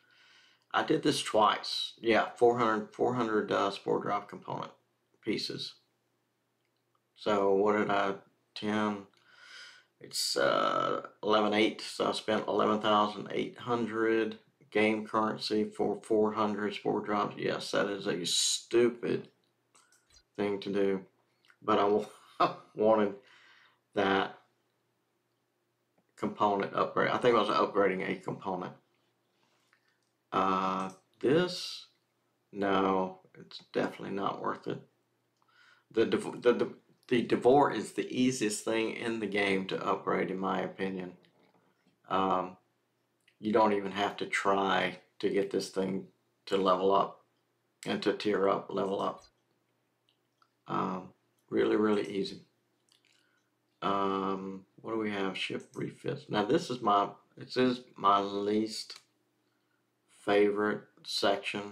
I did this twice. Yeah, 400, 400 uh, spore drive component pieces. So what did I, 10, it's uh, 11.8, so I spent 11,800 game currency for 400 spore drives. Yes, that is a stupid thing to do, but I (laughs) wanted that component upgrade. I think I was upgrading a component. Uh, this, no, it's definitely not worth it. The, the, the, the Devore is the easiest thing in the game to upgrade, in my opinion. Um, you don't even have to try to get this thing to level up and to tier up, level up. Um, really, really easy. Um, what do we have? Ship refits. Now this is my, this is my least favorite section.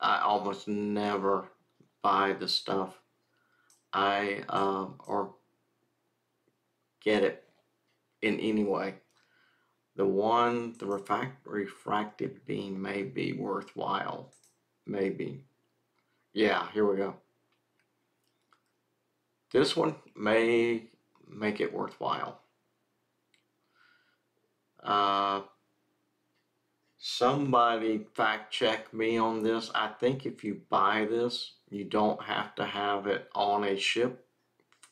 I almost never buy the stuff. I, um, or get it in any way. The one, the refract refractive beam may be worthwhile. Maybe. Yeah, here we go. This one may make it worthwhile. Uh, somebody fact check me on this. I think if you buy this, you don't have to have it on a ship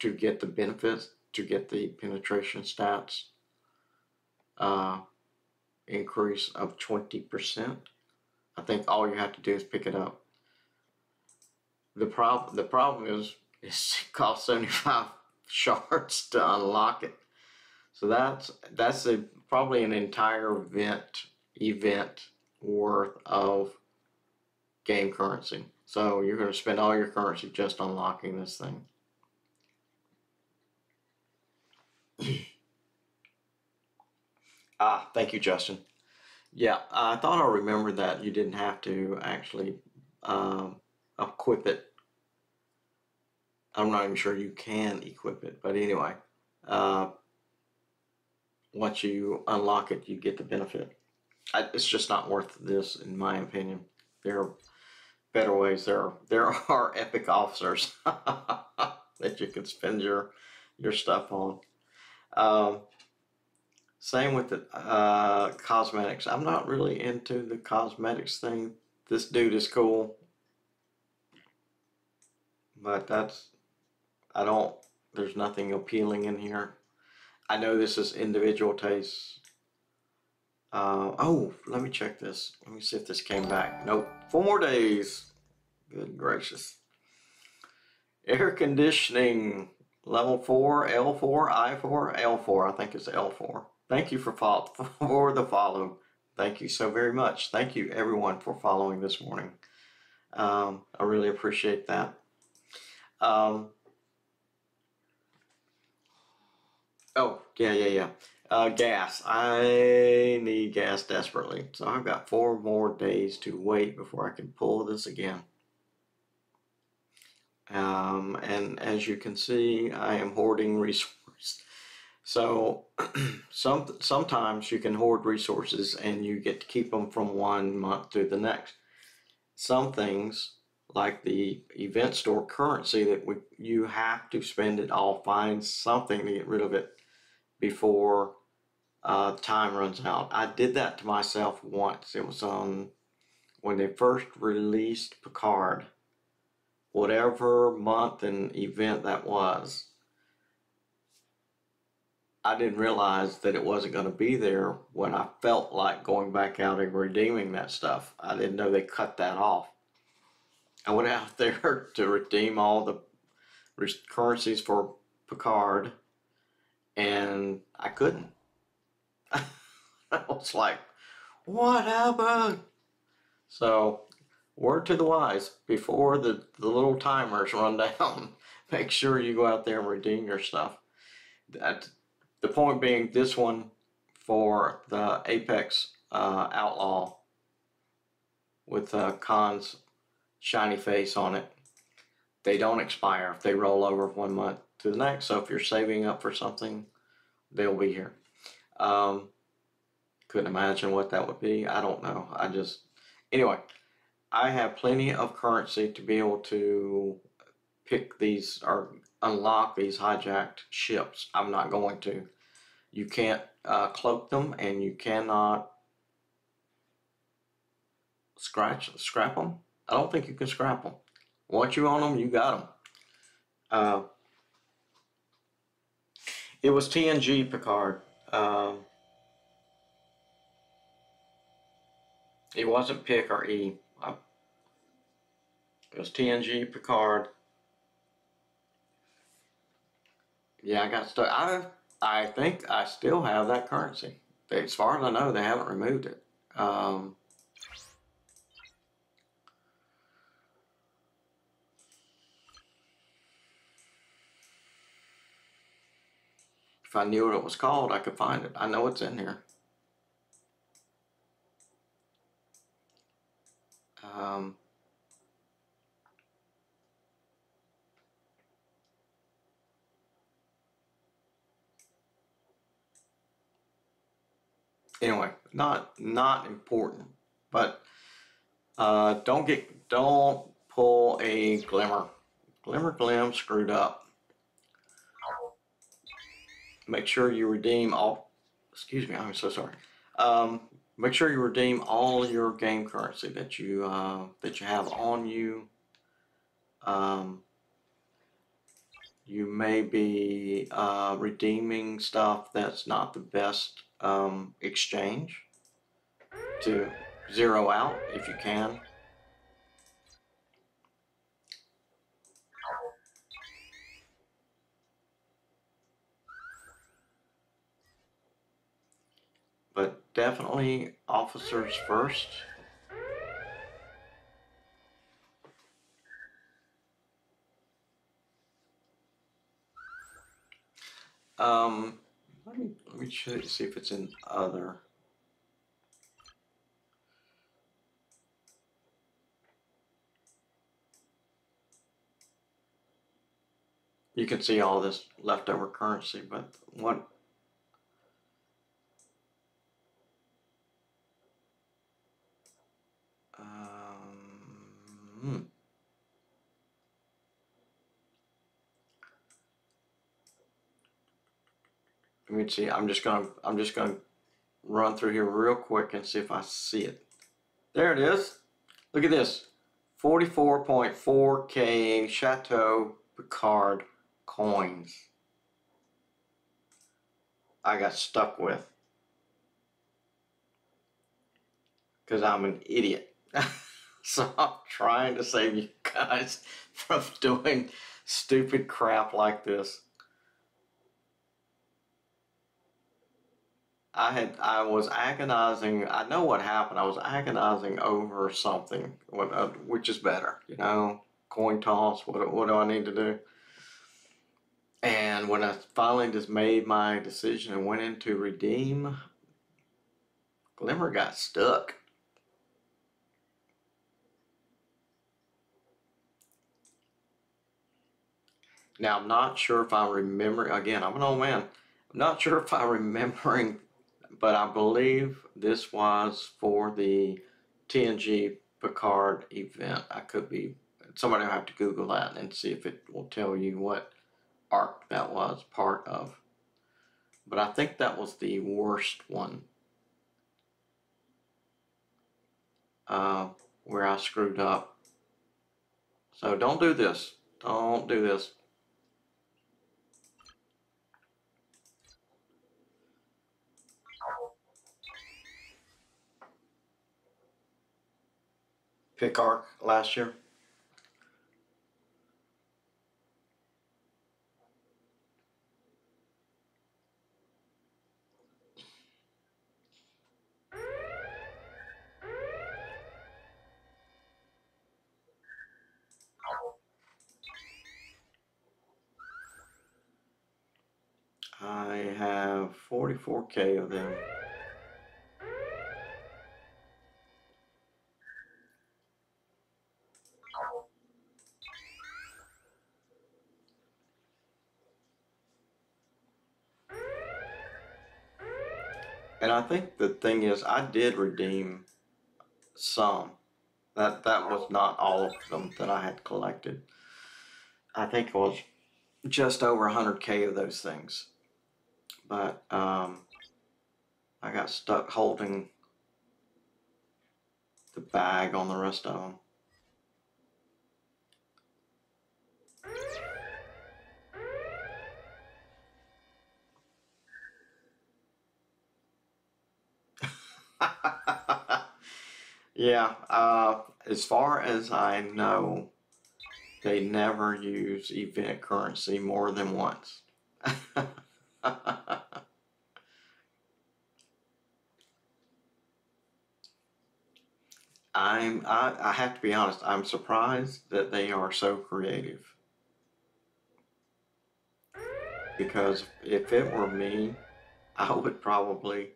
to get the benefits, to get the penetration stats uh, increase of 20%. I think all you have to do is pick it up. The problem the problem is (laughs) it costs 75 (laughs) shards to unlock it. So that's that's a probably an entire event event worth of game currency. So you're going to spend all your currency just unlocking this thing. (coughs) Ah, thank you, Justin. Yeah, I thought I remembered that you didn't have to actually um, equip it. I'm not even sure you can equip it, but anyway, uh, once you unlock it, you get the benefit. I, it's just not worth this, in my opinion. There are better ways. There are, there are (laughs) epic officers (laughs) that you can spend your your stuff on. Um, same with the uh, cosmetics. I'm not really into the cosmetics thing. This dude is cool. But that's, I don't, there's nothing appealing in here. I know this is individual tastes. Uh, oh, let me check this. Let me see if this came back. Nope. Four more days. Good gracious. Air conditioning. Level 4, L4, I4, L4. I think it's L4. Thank you for, follow, (laughs) for the follow. Thank you so very much. Thank you everyone for following this morning. Um, I really appreciate that. Um, oh, yeah, yeah, yeah. Uh, gas. I need gas desperately. So I've got four more days to wait before I can pull this again. Um, and as you can see, I am hoarding resources. So (clears throat) some sometimes you can hoard resources and you get to keep them from one month to the next. Some things like the event store currency that we, you have to spend it all, find something to get rid of it before uh, time runs out. I did that to myself once. It was on when they first released Picard, whatever month and event that was. I didn't realize that it wasn't going to be there when I felt like going back out and redeeming that stuff. I didn't know they cut that off. I went out (laughs) there to redeem all the currencies for Picard, and I couldn't. (laughs) I was like, what happened? So, word to the wise before the, the little timers run (laughs) down, make sure you go out there and redeem your stuff. That, the point being, this one for the Apex uh, Outlaw with uh, Khan's shiny face on it, they don't expire if they roll over one month to the next. So if you're saving up for something, they'll be here. Um, couldn't imagine what that would be. I don't know. I just, anyway, I have plenty of currency to be able to pick these or unlock these hijacked ships. I'm not going to. You can't uh, cloak them and you cannot scratch scrap them. I don't think you can scrap them. Once you own them, you got them. Uh, it was TNG Picard. Um, it wasn't Pick or E. It was TNG Picard. Yeah, I got stuck. I I think I still have that currency. As far as I know, they haven't removed it. Um, if I knew what it was called, I could find it. I know it's in here. Um, anyway, not not important, but uh, don't get don't pull a Glymmar. Glymmar Glim screwed up. Make sure you redeem all. Excuse me, I'm so sorry. Um, make sure you redeem all your game currency that you uh, that you have on you. Um, you may be uh, redeeming stuff that's not the best um, exchange to zero out if you can. But definitely officers first. Um, let me let me see if it's in other. You can see all this leftover currency, but what? Hmm. Let me see. I'm just gonna I'm just gonna run through here real quick and see if I see it. There it is. Look at this. 44.4k Chateau Picard coins. I got stuck with. Because I'm an idiot. (laughs) so I'm trying to save you guys (laughs) from doing stupid crap like this. I had I was agonizing. I know what happened. I was agonizing over something. What uh, which is better, you know? Coin toss. What what do I need to do? And when I finally just made my decision and went in to redeem, Glymmar got stuck. Now I'm not sure if I remember. Again, I'm an old man. I'm not sure if I'm remembering but I believe this was for the TNG Picard event. I could be, somebody will have to Google that and see if it will tell you what arc that was part of. But I think that was the worst one. Uh, where I screwed up. So don't do this. Don't do this. pick arc last year. I have 44k of them. And I think the thing is, I did redeem some. That that was not all of them that I had collected. I think it was just over 100k of those things. But um, I got stuck holding the bag on the rest of them. Yeah, uh, as far as I know, they never use event currency more than once. (laughs) I'm I, I have to be honest, I'm surprised that they are so creative. Because if it were me, I would probably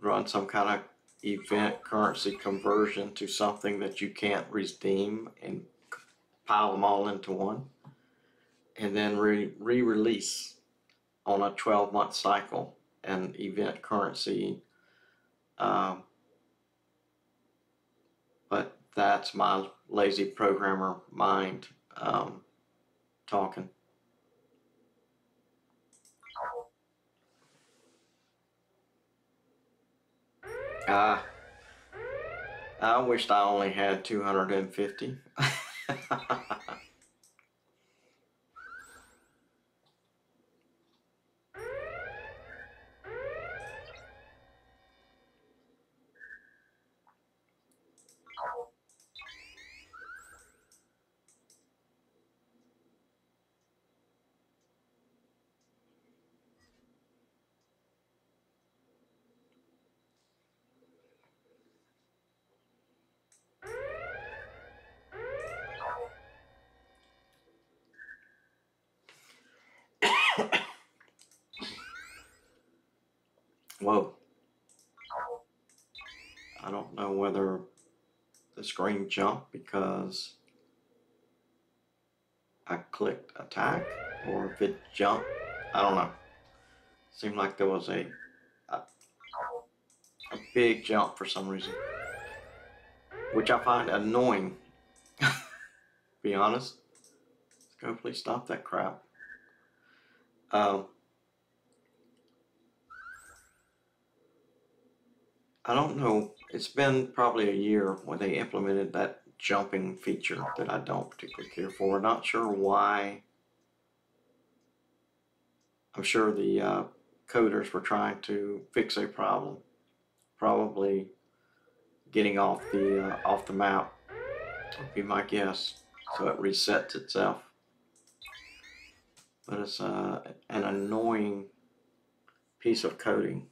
run some kind of event currency conversion to something that you can't redeem and pile them all into one. And then re- re-release on a 12 month cycle and event currency um, but that's my lazy programmer mind um, talking Ah, I wished I only had 250. (laughs) Whoa. I don't know whether the jumped because I clicked attack or if it jumped. I don't know. Seemed like there was a, a, a big jump for some reason, which I find annoying. (laughs) Be honest. Let's go, please stop that crap. Um, I don't know. It's been probably a year when they implemented that jumping feature that I don't particularly care for. Not sure why. I'm sure the uh, coders were trying to fix a problem. Probably getting off the uh, off the map would be my guess. So it resets itself. But it's uh, an annoying piece of coding.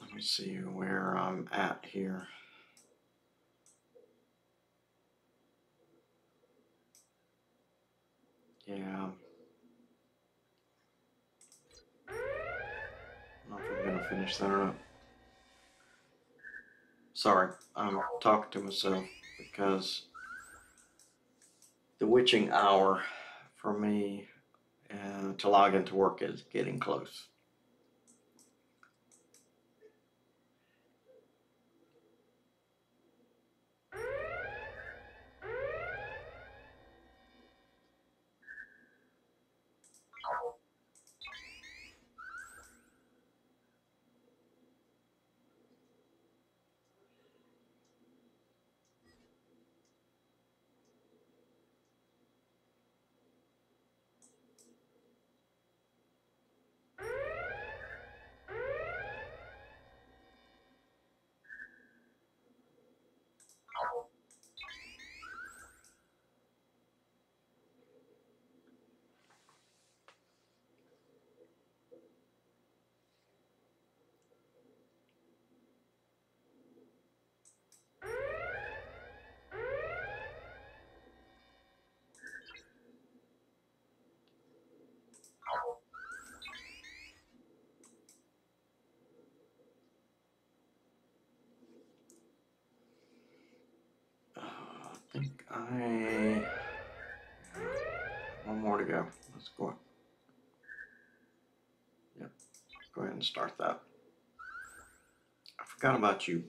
Let me see where I'm at here. Yeah. I don't know if I'm gonna finish that or not. Sorry, I'm talking to myself because the witching hour for me uh, to log into work is getting close. Think I one more to go. Let's go. Yep. Go ahead and start that. I forgot about you.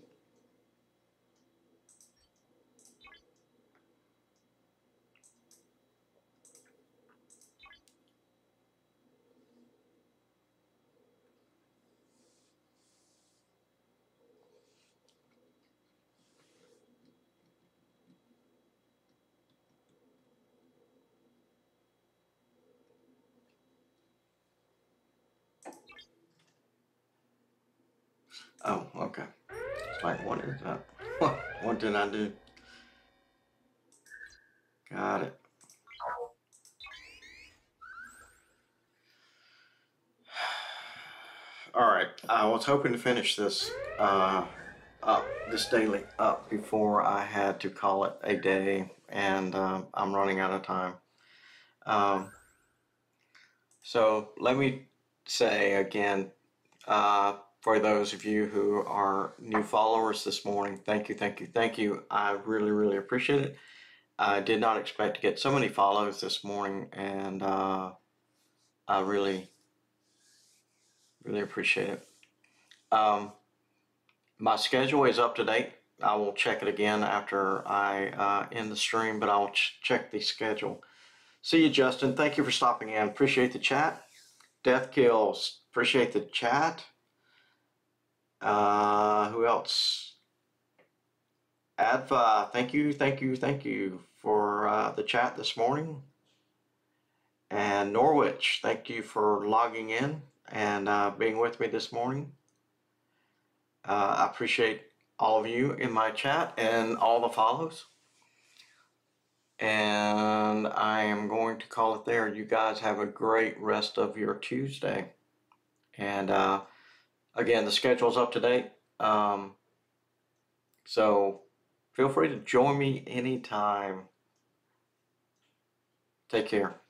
Oh, okay. It's like, what is that? What, did I do? Got it. All right. I was hoping to finish this uh, up, this daily up before I had to call it a day, and um, I'm running out of time. Um, so let me say again, uh, for those of you who are new followers this morning, thank you, thank you, thank you. I really, really appreciate it. I did not expect to get so many follows this morning, and uh, I really, really appreciate it. Um, my schedule is up to date. I will check it again after I uh, end the stream, but I'll ch- check the schedule. See you, Justin. Thank you for stopping in. Appreciate the chat. Deathkills. Appreciate the chat. Uh, who else? Adva, thank you, thank you, thank you for uh, the chat this morning. And Norwitch, thank you for logging in and uh, being with me this morning. Uh, I appreciate all of you in my chat and all the follows. And I am going to call it there. You guys have a great rest of your Tuesday. And uh, again, the schedule's up to date. Um, so feel free to join me anytime. Take care.